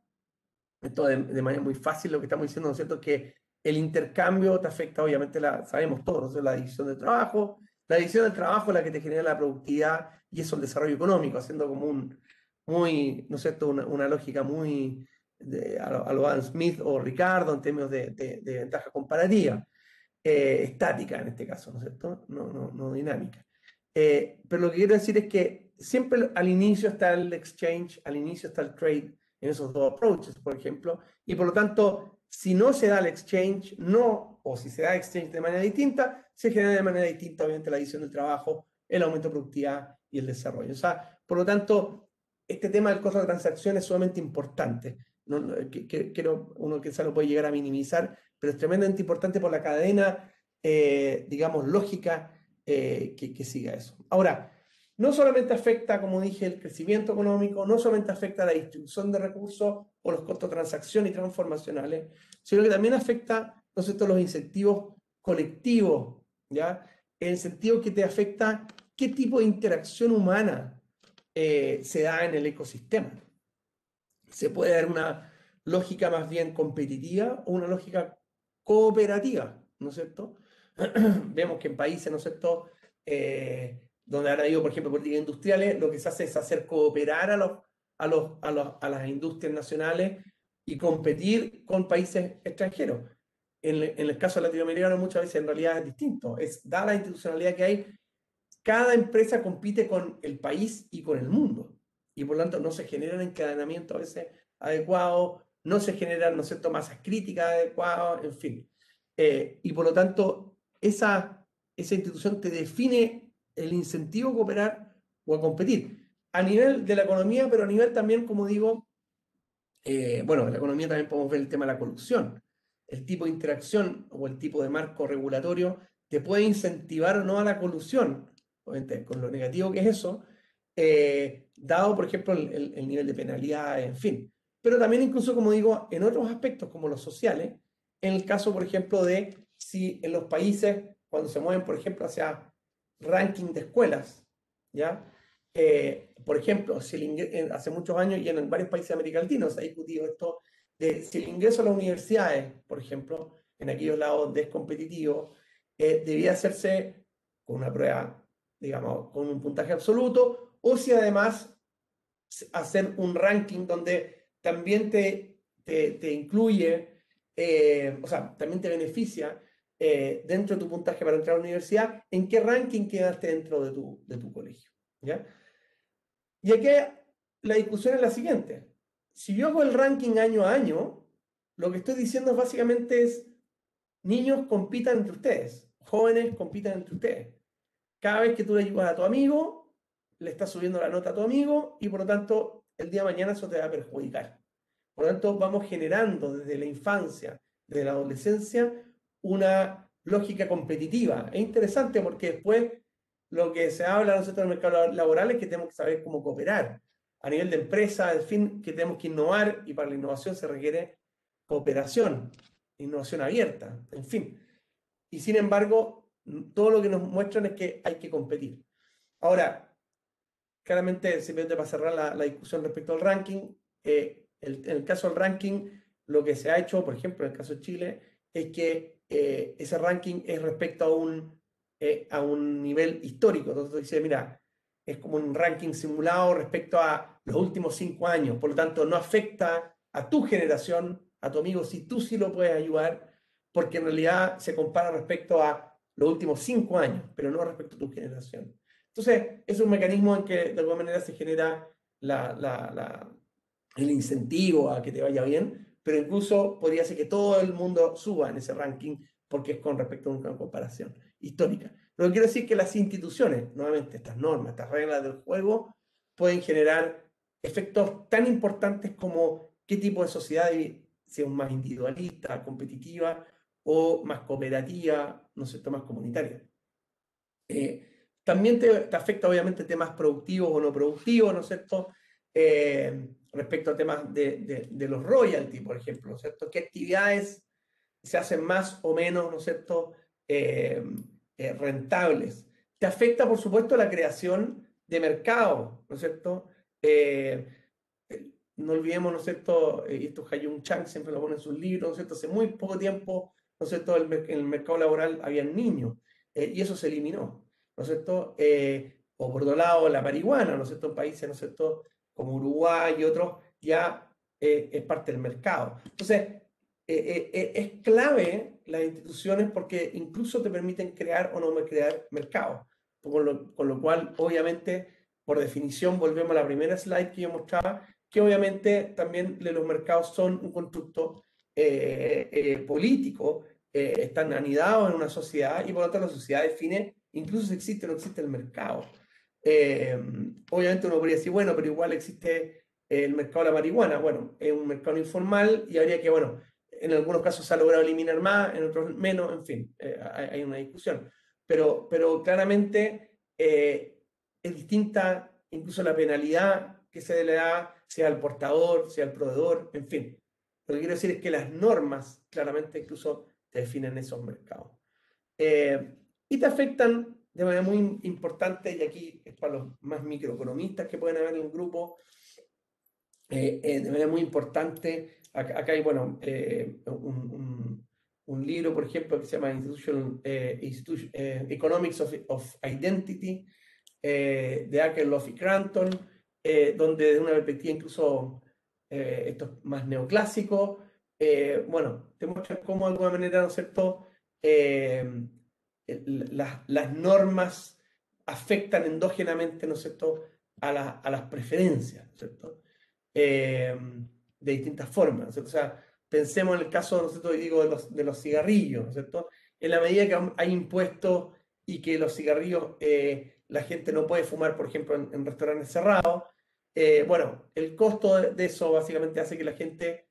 esto de, manera muy fácil lo que estamos diciendo, ¿no es cierto?, que el intercambio te afecta, obviamente, la, sabemos todos, ¿no? la división de trabajo, la división del trabajo es la que te genera la productividad y eso el desarrollo económico, haciendo como un, muy, ¿no es cierto?, una, lógica muy de, a, lo, Adam Smith o Ricardo en términos de, ventaja comparativa, eh, estática en este caso, ¿no es cierto?, no, no dinámica. Eh, pero lo que quiero decir es que siempre al inicio está el exchange, al inicio está el trade en esos dos approaches, por ejemplo, y por lo tanto, si no se da el exchange, no, o si se da exchange de manera distinta, se genera de manera distinta, obviamente, la edición del trabajo, el aumento de productividad y el desarrollo. O sea, por lo tanto, este tema del costo de transacción es sumamente importante. No, que, uno quizá lo puede llegar a minimizar, pero es tremendamente importante por la cadena, eh, digamos, lógica eh, que, que siga eso. Ahora, no solamente afecta, como dije, el crecimiento económico, no solamente afecta la distribución de recursos o los costos de transacción y transformacionales, sino que también afecta, ¿no sé, los incentivos colectivos ¿ya? En el sentido que te afecta qué tipo de interacción humana eh, se da en el ecosistema. Se puede dar una lógica más bien competitiva o una lógica cooperativa, ¿no es cierto? Vemos que en países, ¿no es cierto?, eh, donde han habido, por ejemplo, políticas industriales, lo que se hace es hacer cooperar a, los, a, los, a, a las industrias nacionales y competir con países extranjeros en, el caso latinoamericano muchas veces en realidad es distinto. Es, dada la institucionalidad que hay, cada empresa compite con el país y con el mundo. Y por lo tanto no se generan encadenamientos a veces adecuados, no se generan, ¿no sé, masas críticas adecuadas, en fin. Eh, y por lo tanto, esa, esa institución te define el incentivo a cooperar o a competir. A nivel de la economía, pero a nivel también, como digo, eh, bueno, en la economía también podemos ver el tema de la corrupción el tipo de interacción o el tipo de marco regulatorio te puede incentivar o no a la colusión, obviamente, con lo negativo que es eso, eh, dado, por ejemplo, el, nivel de penalidad, en fin. Pero también incluso, como digo, en otros aspectos como los sociales, en el caso, por ejemplo, de si en los países, cuando se mueven, por ejemplo, hacia ranking de escuelas, ¿ya? Eh, por ejemplo, si hace muchos años y en varios países de América Latina se ha discutido esto de si el ingreso a las universidades, por ejemplo, en aquellos lados descompetitivos, eh, debía hacerse con una prueba, digamos, con un puntaje absoluto, o si además hacer un ranking donde también te, te, incluye, eh, o sea, también te beneficia eh, dentro de tu puntaje para entrar a la universidad, en qué ranking quedaste dentro de tu, de tu colegio. ¿ya? Y aquí la discusión es la siguiente. Si yo hago el ranking año a año, lo que estoy diciendo básicamente es, niños compitan entre ustedes, jóvenes compitan entre ustedes. Cada vez que tú le ayudas a tu amigo, le estás subiendo la nota a tu amigo y por lo tanto el día de mañana eso te va a perjudicar. Por lo tanto, vamos generando desde la infancia, desde la adolescencia, una lógica competitiva. Es interesante porque después lo que se habla nosotros en el mercado laboral es que tenemos que saber cómo cooperar. A nivel de empresa, en fin, que tenemos que innovar y para la innovación se requiere cooperación, innovación abierta, en fin. Y sin embargo, todo lo que nos muestran es que hay que competir. Ahora, claramente, simplemente para cerrar la, discusión respecto al ranking, eh, en el caso del ranking, lo que se ha hecho, por ejemplo, en el caso de Chile, es que eh, ese ranking es respecto a un, eh, a un nivel histórico. Entonces dice, mira, es como un ranking simulado respecto a los últimos cinco años, por lo tanto no afecta a tu generación, a tu amigo, si tú sí lo puedes ayudar, porque en realidad se compara respecto a los últimos cinco años, pero no respecto a tu generación. Entonces, es un mecanismo en que de alguna manera se genera el incentivo a que te vaya bien, pero incluso podría ser que todo el mundo suba en ese ranking porque es con respecto a una comparación histórica. Lo que quiero decir es que las instituciones, nuevamente, estas normas, estas reglas del juego, pueden generar efectos tan importantes como qué tipo de sociedad sea más individualista, competitiva o más cooperativa, no sé, más comunitaria. Eh, también te, afecta obviamente temas productivos o no productivos, ¿no es cierto? Eh, respecto a temas de, de, los royalties, por ejemplo, ¿no es cierto? ¿Qué actividades se hacen más o menos, ¿no es cierto?, eh, eh, rentables. Te afecta, por supuesto, la creación de mercado, ¿no es cierto? Eh, no olvidemos, ¿no es cierto? Y esto Hayung Chang siempre lo pone en sus libros, ¿no es cierto? Hace muy poco tiempo, ¿no es cierto? En el, mercado laboral había niños y eso se eliminó, ¿no es cierto? o por otro lado, la marihuana, ¿no es cierto? En países, ¿no es cierto? Como Uruguay y otros, ya es parte del mercado. Entonces, eh, eh, eh, es clave las instituciones porque incluso te permiten crear o no crear mercado. Con lo, con lo cual, obviamente, por definición, volvemos a la primera slide que yo mostraba, que obviamente también los mercados son un constructo político, están anidados en una sociedad y por lo tanto la sociedad define incluso si existe o no existe el mercado. Obviamente uno podría decir, bueno, pero igual existe el mercado de la marihuana. Bueno, es un mercado informal y habría que, bueno, en algunos casos se ha logrado eliminar más, en otros menos, en fin, eh, hay, una discusión. Pero, pero claramente eh, es distinta incluso la penalidad que se le da, sea al portador, sea al proveedor, en fin. Lo que quiero decir es que las normas claramente incluso definen esos mercados. Eh, y te afectan de manera muy importante, y aquí es para los más microeconomistas que pueden haber en un grupo, de manera muy importante Acá, hay, bueno, eh, un, un, libro, por ejemplo, que se llama Institutional, eh, eh, Economics of, Identity, de Akerlof y Cranton, donde desde una perspectiva incluso, esto es más neoclásico, bueno, te muestra cómo de alguna manera, ¿no es cierto?, las, las normas afectan endógenamente, ¿no es cierto?, a, a las preferencias, ¿no es cierto? de distintas formas. O sea, pensemos en el caso, ¿no cierto? Digo, de los, de los cigarrillos. En la medida que hay impuestos y que los cigarrillos eh, la gente no puede fumar, por ejemplo, en, restaurantes cerrados, eh, bueno, el costo de, eso básicamente hace que la gente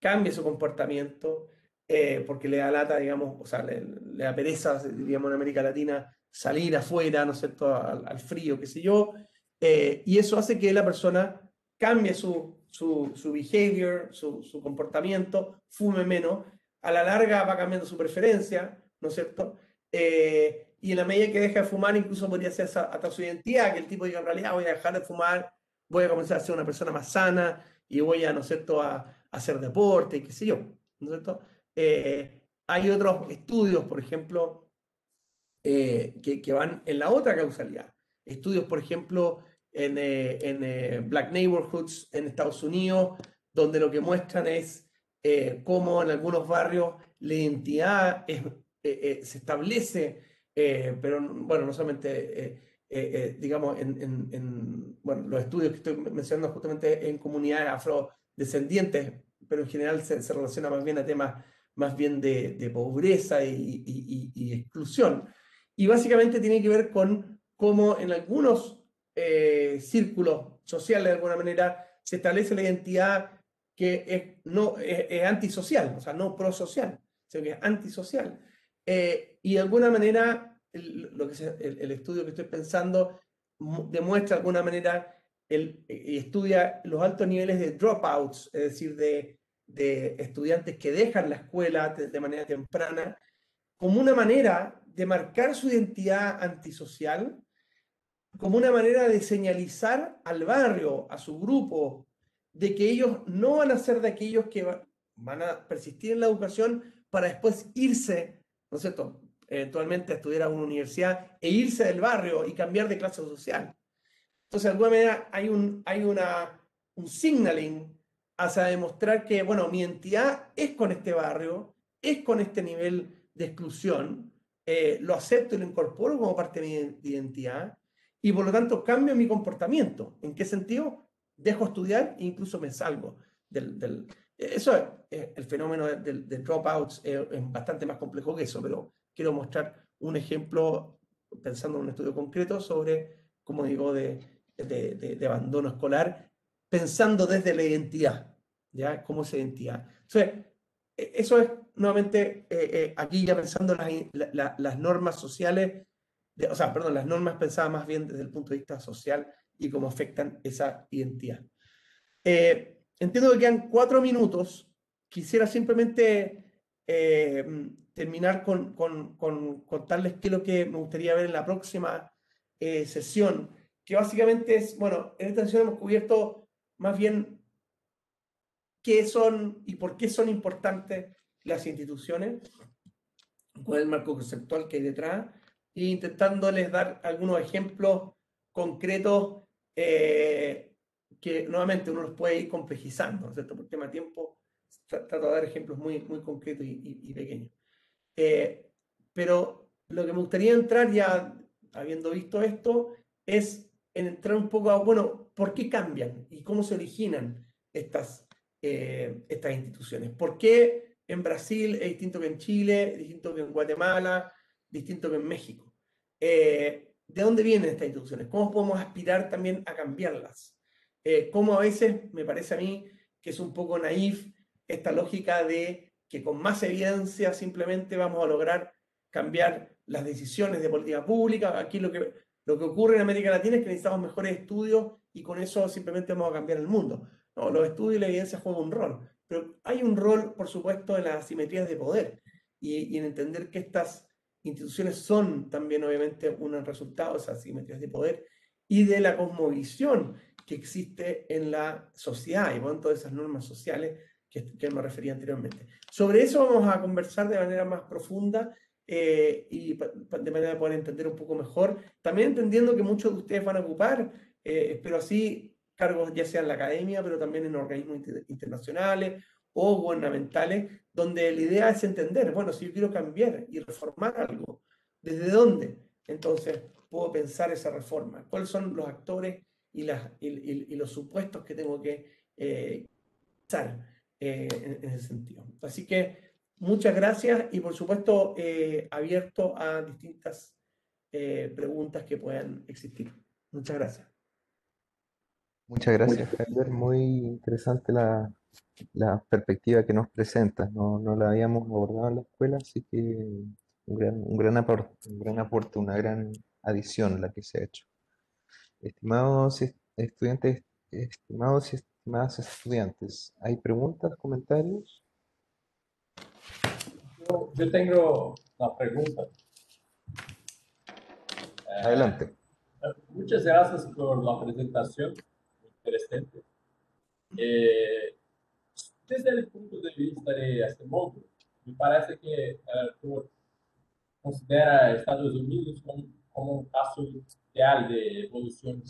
cambie su comportamiento eh, porque le da lata, digamos, o sea, le, da pereza, digamos, en América Latina salir afuera, ¿no es cierto?, al, al frío, qué sé yo, y eso hace que la persona cambie su, su, su behavior, su, su, comportamiento, fume menos, a la larga va cambiando su preferencia, ¿no es cierto? Eh, y en la medida que deja de fumar, incluso podría ser hasta su identidad, que el tipo diga en realidad voy a dejar de fumar, voy a comenzar a ser una persona más sana y voy a, ¿no es cierto?, a, hacer deporte y qué sé yo, ¿no es cierto? Eh, hay otros estudios, por ejemplo, eh, que, van en la otra causalidad. Estudios, por ejemplo, en, eh, eh, Black Neighborhoods en Estados Unidos, donde lo que muestran es eh, cómo en algunos barrios la identidad se establece, pero bueno, no solamente, digamos, en, en, bueno, los estudios que estoy mencionando justamente en comunidades afrodescendientes, pero en general se, se relaciona más bien a temas más bien de, de pobreza y, y, y, exclusión. Y básicamente tiene que ver con cómo en algunos eh, círculos sociales, de alguna manera, se establece la identidad que es, no, es, antisocial, o sea, no prosocial, sino que es antisocial. Eh, y de alguna manera, el, lo que es el, estudio que estoy pensando demuestra de alguna manera el, y estudia los altos niveles de dropouts, es decir, de, de estudiantes que dejan la escuela de, manera temprana, como una manera de marcar su identidad antisocial, como una manera de señalizar al barrio, a su grupo, de que ellos no van a ser de aquellos que van a persistir en la educación para después irse, ¿no es cierto?, eventualmente estudiar a una universidad e irse del barrio y cambiar de clase social. Entonces, de alguna manera hay un, hay una, un signaling hacia demostrar que, bueno, mi identidad es con este barrio, es con este nivel de exclusión, eh, lo acepto y lo incorporo como parte de mi identidad, y por lo tanto cambio mi comportamiento. ¿En qué sentido? Dejo estudiar e incluso me salgo del... del eso es, el fenómeno del, dropouts es, bastante más complejo que eso, pero quiero mostrar un ejemplo, pensando en un estudio concreto, sobre, como digo, de, de, de abandono escolar pensando desde la identidad, ¿ya? ¿Cómo es identidad? Entonces, e, eso es nuevamente eh, eh, aquí ya pensando las, las normas sociales, o sea, perdón, las normas pensadas más bien desde el punto de vista social y cómo afectan esa identidad. Eh, entiendo que quedan cuatro minutos. Quisiera simplemente terminar con, con, con, contarles qué es lo que me gustaría ver en la próxima sesión, que básicamente es, bueno, en esta sesión hemos cubierto más bien qué son y por qué son importantes las instituciones, cuál es el marco conceptual que hay detrás, e intentándoles dar algunos ejemplos concretos eh, que nuevamente uno los puede ir complejizando, ¿cierto? Por tema de tiempo, trato de dar ejemplos muy, muy concretos y, pequeños. Eh, pero lo que me gustaría entrar ya, habiendo visto esto, es en entrar un poco a, bueno, ¿por qué cambian y cómo se originan estas, eh, estas instituciones? ¿Por qué en Brasil es distinto que en Chile, distinto que en Guatemala, distinto que en México? Eh, ¿De dónde vienen estas instituciones? ¿Cómo podemos aspirar también a cambiarlas? Eh, ¿Cómo a veces me parece a mí que es un poco naif esta lógica de que con más evidencia simplemente vamos a lograr cambiar las decisiones de política pública? Aquí lo que lo que ocurre en América Latina es que necesitamos mejores estudios y con eso simplemente vamos a cambiar el mundo. No, los estudios y la evidencia juegan un rol, pero hay un rol, por supuesto, en las asimetrías de poder y, en entender que estas instituciones son también, obviamente, un resultado de esas asimetrías de poder y de la cosmovisión que existe en la sociedad y con todas esas normas sociales que, que me refería anteriormente. Sobre eso vamos a conversar de manera más profunda eh, y de manera de poder entender un poco mejor. También entendiendo que muchos de ustedes van a ocupar, eh, pero así, cargos ya sea en la academia, pero también en organismos internacionales o gubernamentales, donde la idea es entender, bueno, si yo quiero cambiar y reformar algo, ¿desde dónde? Entonces, puedo pensar esa reforma. ¿Cuáles son los actores y, las, los supuestos que tengo que eh, pensar en, en ese sentido? Así que Muchas gracias y por supuesto eh, abierto a distintas eh, preguntas que puedan existir. Muchas gracias. Muchas gracias, Javier. Muy interesante la, perspectiva que nos presentas. No, no, la habíamos abordado en la escuela, así que un gran, un gran, aporte, un gran aporte, una gran adición la que se ha hecho. Estimados estudiantes, estimados y estimadas estudiantes, ¿hay preguntas, comentarios? yo tengo una pregunta. Adelante. Eh, muchas gracias por la presentación, interesante. Eh, desde el punto de vista de este módulo, me parece que uh, considera Estados Unidos como, como, un caso ideal de evolución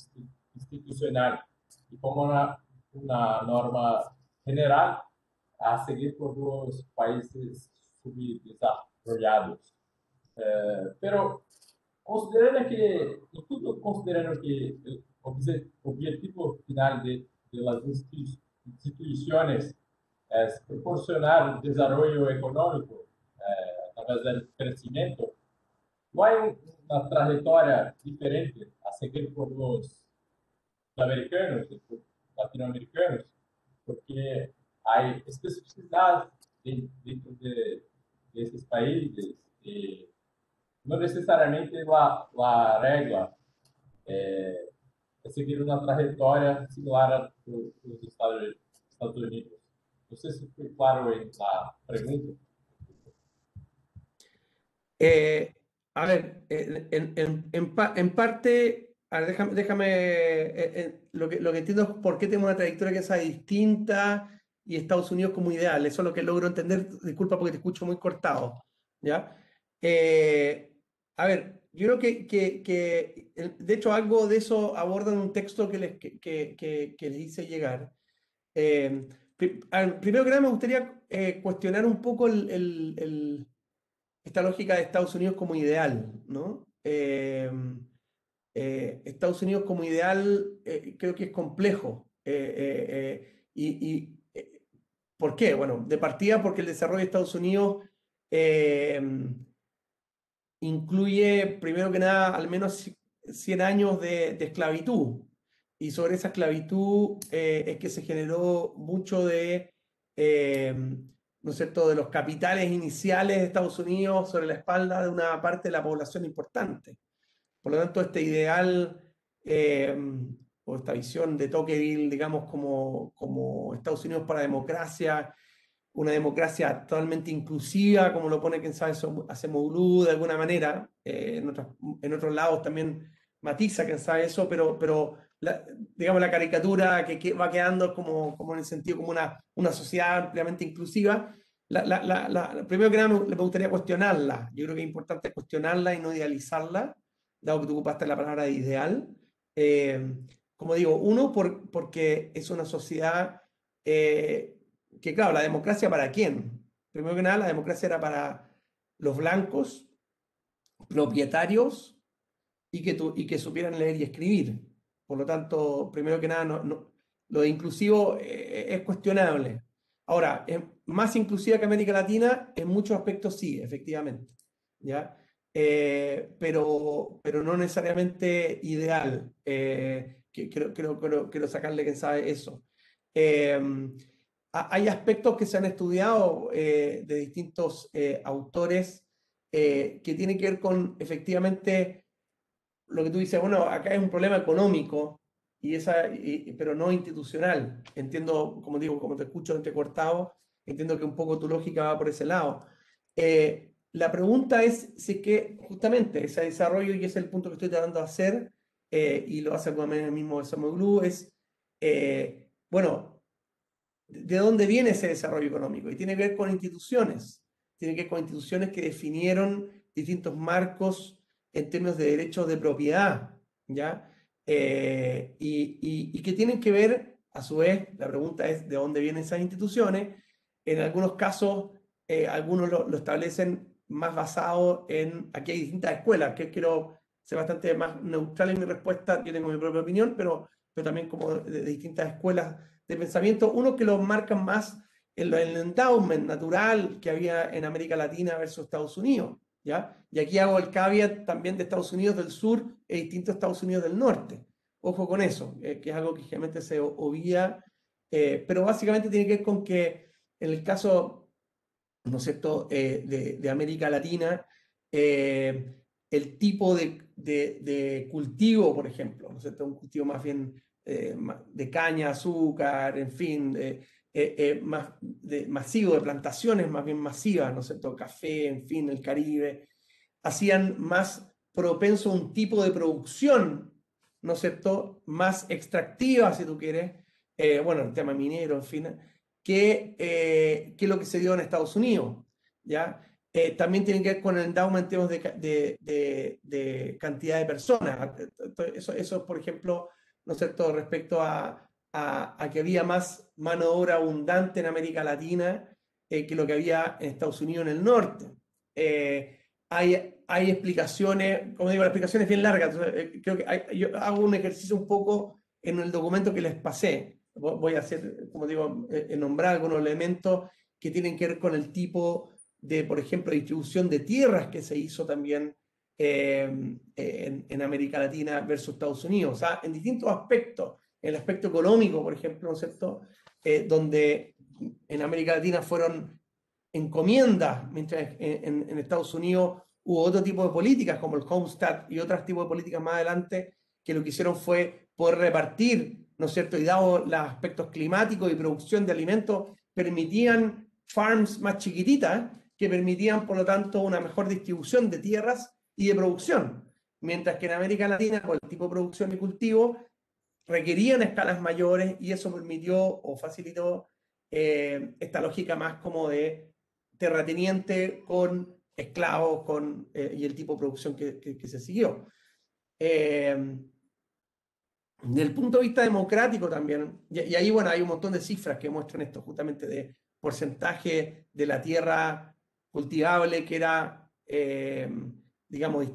institucional y como una norma general a seguir por los países subdesarrollados. É, pero considerando que, tudo considerando que objetivo final de, de las instituições é proporcionar desenvolvimento econômico é, através do crescimento, não há uma trajetória diferente a seguir por os americanos, latino-americanos, porque há especificidades dentro de, desses países e não necessariamente a, a regra é, é seguir uma trajetória similar dos Estados, Estados Unidos. Não sei se foi claro na pergunta. Eh, a ver, en, en, en, en parte, a ver, déjame, déjame eh, eh, lo, que, lo que entiendo es por qué tenemos una trayectoria que sea distinta y Estados Unidos como ideal. Eso es lo que logro entender. Disculpa porque te escucho muy cortado. ¿ya? Eh, a ver, yo creo que, que, que, de hecho, algo de eso aborda en un texto que les, que, les hice llegar. Eh, primero que nada, me gustaría eh, cuestionar un poco el, el, esta lógica de Estados Unidos como ideal, ¿no? Estados Unidos como ideal creo que es complejo. y, ¿Por qué? Bueno, de partida porque el desarrollo de Estados Unidos eh, incluye, primero que nada, al menos 100 años de, esclavitud. Y sobre esa esclavitud eh, es que se generó mucho de, eh, ¿no es cierto?, de los capitales iniciales de Estados Unidos sobre la espalda de una parte de la población importante. Por lo tanto, este ideal o esta visión de Tocqueville, digamos, como, como Estados Unidos para democracia, una democracia totalmente inclusiva, como lo pone quien sabe hace Moulou de alguna manera, eh, en, otros, en otros lados también matiza quien sabe eso, pero, pero la, digamos la caricatura que, va quedando como, como en el sentido como una, una sociedad ampliamente inclusiva, la, la, primero que nada me, me, gustaría cuestionarla, yo creo que es importante cuestionarla y no idealizarla, dado que tú ocupaste la palabra ideal. Eh, como digo, uno, por, porque es una sociedad eh, que, claro, la democracia para quién? Primero que nada, la democracia era para los blancos, propietarios y que, tu, y que supieran leer y escribir. Por lo tanto, primero que nada, no, lo de inclusivo eh, es cuestionable. Ahora, es más inclusiva que América Latina, en muchos aspectos sí, efectivamente. ¿ya? Eh, pero, pero no necesariamente ideal que quiero, quiero, sacarle que sabe eso. Hay aspectos que se han estudiado eh, de distintos eh, autores eh, que tienen que ver con efectivamente lo que tú dices, bueno, acá es un problema económico, y esa, pero no institucional. Entiendo, como digo, como te escucho entrecortado, entiendo que un poco tu lógica va por ese lado. la pregunta es si es que justamente ese desarrollo, y ese es el punto que estoy tratando de hacer, eh, y lo hace con el mismo Samoglu, es, eh, bueno, ¿de dónde viene ese desarrollo económico? Y tiene que ver con instituciones, tiene que ver con instituciones que definieron distintos marcos en términos de derechos de propiedad, ¿ya? Eh, y, y, que tienen que ver, a su vez, la pregunta es de dónde vienen esas instituciones. En algunos casos, algunos lo, lo, establecen más basado en, aquí hay distintas escuelas, que quiero ser bastante más neutral en mi respuesta, yo tengo mi propia opinión, pero, pero también como de, distintas escuelas de pensamiento. Uno que lo marcan más en el endowment natural que había en América Latina versus Estados Unidos. ¿ya? Y aquí hago el caveat también de Estados Unidos del sur e distintos Estados Unidos del norte. Ojo con eso, eh, que es algo que generalmente se obvia, eh, pero básicamente tiene que ver con que en el caso, ¿no es cierto?, eh, de, de, América Latina, el tipo de, de, cultivo, por ejemplo, ¿no es cierto? Un cultivo más bien eh, de caña, azúcar, en fin, eh, eh, más de, masivo, de plantaciones más bien masivas, ¿no es cierto? Café, en fin, el Caribe, hacían más propenso a un tipo de producción, ¿no es cierto? Más extractiva, si tú quieres, bueno, el tema minero, en fin, que, que lo que se dio en Estados Unidos, ¿ya? Eh, también tienen que ver con el endowment de, de, de, cantidad de personas. Eso, eso, por ejemplo, ¿no es cierto?, respecto a, a, que había más mano de obra abundante en América Latina eh, que lo que había en Estados Unidos en el norte. Eh, hay, hay explicaciones, como digo, la explicación es bien larga, entonces, eh, creo que yo hago un ejercicio un poco en el documento que les pasé. Voy a hacer, como digo, eh, nombrar algunos elementos que tienen que ver con el tipo de, por ejemplo, distribución de tierras que se hizo también en, en, América Latina versus Estados Unidos. O sea, en distintos aspectos, en el aspecto económico, por ejemplo, ¿no es cierto? donde en América Latina fueron encomiendas, mientras en, en, Estados Unidos hubo otro tipo de políticas, como el Homestead y otros tipos de políticas más adelante, que lo que hicieron fue poder repartir, ¿no es cierto? Y dado los aspectos climáticos y producción de alimentos, permitían farms más chiquititas, que permitían, por lo tanto, una mejor distribución de tierras y de producción. Mientras que en América Latina, por el tipo de producción y cultivo, requerían escalas mayores y eso permitió o facilitó eh, esta lógica más como de terrateniente con esclavos con, eh, y el tipo de producción que, se siguió. Eh, el punto de vista democrático también, y, ahí bueno, hay un montón de cifras que muestran esto, justamente de porcentaje de la tierra cultivable que era, eh, digamos,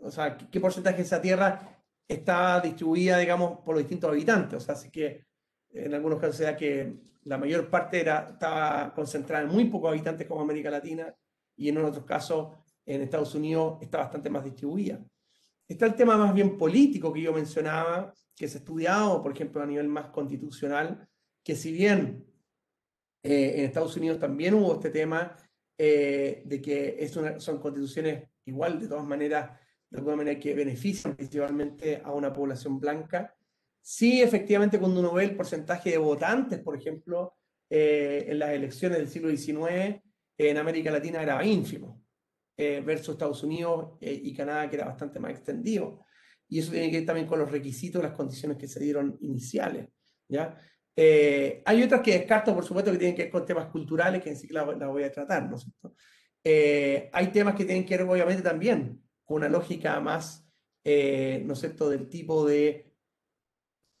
o sea, qué porcentaje de esa tierra estaba distribuida, digamos, por los distintos habitantes. O sea, así que en algunos casos sea que la mayor parte era, estaba concentrada en muy pocos habitantes como América Latina y en otros casos en Estados Unidos está bastante más distribuida. Está el tema más bien político que yo mencionaba, que se ha estudiado, por ejemplo, a nivel más constitucional, que si bien eh, en Estados Unidos también hubo este tema eh, de que es son constituciones igual, de todas maneras, de alguna manera que benefician principalmente a una población blanca, Sí, efectivamente, cuando uno ve el porcentaje de votantes, por ejemplo, eh, en las elecciones del siglo XIX, en América Latina era ínfimo, eh, versus Estados Unidos eh, y Canadá, que era bastante más extendido. Y eso tiene que ver también con los requisitos, las condiciones que se dieron iniciales. ¿ya? Hay otras que descarto, por supuesto, que tienen que ver con temas culturales, que en sí la, la voy a tratar, ¿no es cierto? hay temas que tienen que ver, obviamente, también con una lógica más, ¿no es cierto?, del tipo de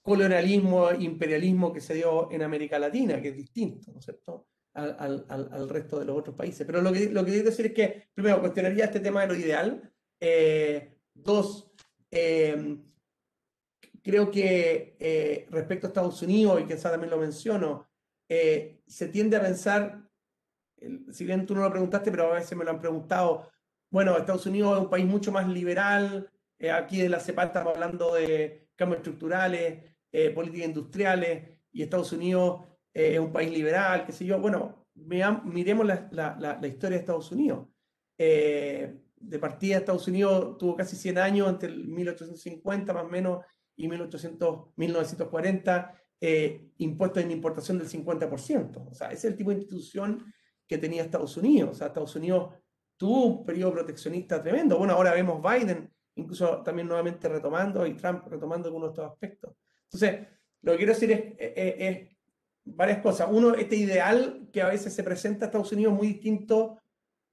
colonialismo, imperialismo que se dio en América Latina, que es distinto, ¿no es cierto?, al, al, al resto de los otros países. Pero lo que, lo que quiero decir es que, primero, cuestionaría este tema de lo ideal. Eh, dos, em, creo que eh, respecto a Estados Unidos, y quizás también lo menciono, eh, se tiende a pensar, si bien tú no lo preguntaste, pero a veces me lo han preguntado, bueno, Estados Unidos es un país mucho más liberal, aquí de la CEPA estamos hablando de cambios estructurales, eh, políticas industriales y Estados Unidos eh, es un país liberal, qué sé yo. Bueno, miremos la, la, la, historia de Estados Unidos. Eh, de partida, Estados Unidos tuvo casi 100 años, entre el 1850 más o menos y 1800, 1940, impuestos en importación del 50%. O sea, es el tipo de institución que tenía Estados Unidos. O sea, Estados Unidos tuvo un periodo proteccionista tremendo. Bueno, ahora vemos Biden incluso también nuevamente retomando y Trump retomando algunos de estos aspectos. Entonces, lo que quiero decir es, varias cosas. Uno, este ideal que a veces se presenta a Estados Unidos muy distinto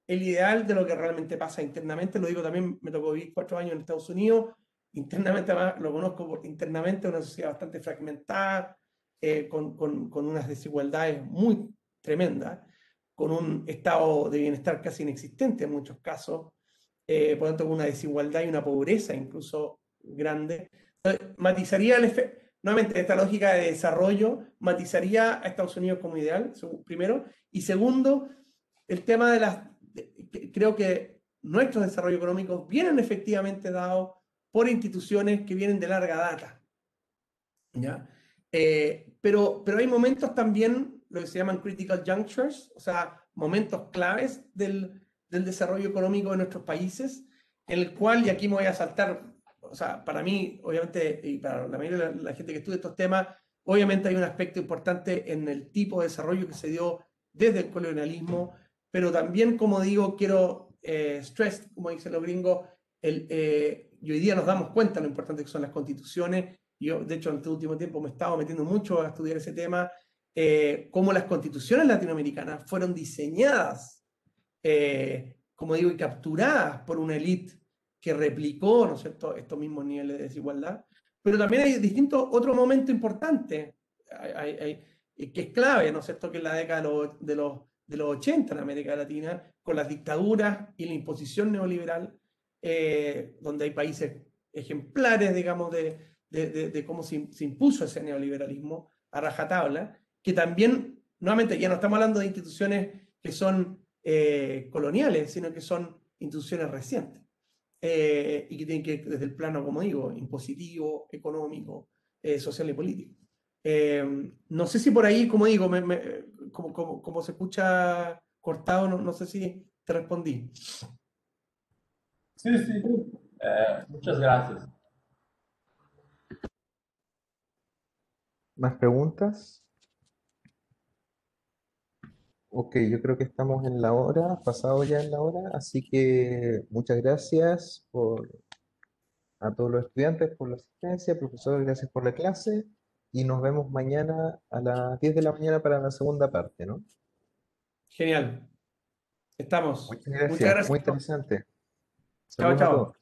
el ideal de lo que realmente pasa internamente. Lo digo también, me tocó vivir cuatro años en Estados Unidos. Internamente, lo conozco internamente, una sociedad bastante fragmentada, eh, con, con, con, unas desigualdades muy tremendas, con un estado de bienestar casi inexistente en muchos casos, eh, por lo tanto, una desigualdad y una pobreza incluso grande. Entonces, matizaría el efecto nuevamente, esta lógica de desarrollo matizaría a Estados Unidos como ideal, primero. Y segundo, el tema de las... creo que nuestros desarrollos económicos vienen efectivamente dados por instituciones que vienen de larga data. ¿ya? Eh, pero, pero hay momentos también, lo que se llaman critical junctures, o sea, momentos claves del, del desarrollo económico de nuestros países, en el cual, y aquí me voy a saltar o sea, para mí, obviamente, y para la mayoría de la, gente que estudia estos temas, obviamente hay un aspecto importante en el tipo de desarrollo que se dio desde el colonialismo, pero también, como digo, quiero eh, stress, como dicen los gringos, el, eh, y hoy día nos damos cuenta de lo importante que son las constituciones. Yo, de hecho, en este último tiempo me he estado metiendo mucho a estudiar ese tema, eh, cómo las constituciones latinoamericanas fueron diseñadas, eh, como digo, y capturadas por una élite que replicó, ¿no es cierto?, estos mismos niveles de desigualdad. Pero también hay distintos, otro momento importante, que es clave, ¿no es cierto?, que es la década de los, de los 80 en América Latina, con las dictaduras y la imposición neoliberal, eh, donde hay países ejemplares, digamos, de, de, de, cómo se, se, impuso ese neoliberalismo a rajatabla, que también, nuevamente, ya no estamos hablando de instituciones que son eh, coloniales, sino que son instituciones recientes. Eh, y que tienen que desde el plano, como digo, impositivo, económico, eh, social y político. no sé si por ahí, como digo, me, me, como, como, como, se escucha cortado, no, no, sé si te respondí. Sí, sí. muchas gracias. ¿Más preguntas? Ok, yo creo que estamos en la hora, pasado ya en la hora, así que muchas gracias por, a todos los estudiantes por la asistencia, profesores, gracias por la clase y nos vemos mañana a las 10 de la mañana para la segunda parte, ¿no? Genial. Estamos. Muchas gracias, muy interesante. 教教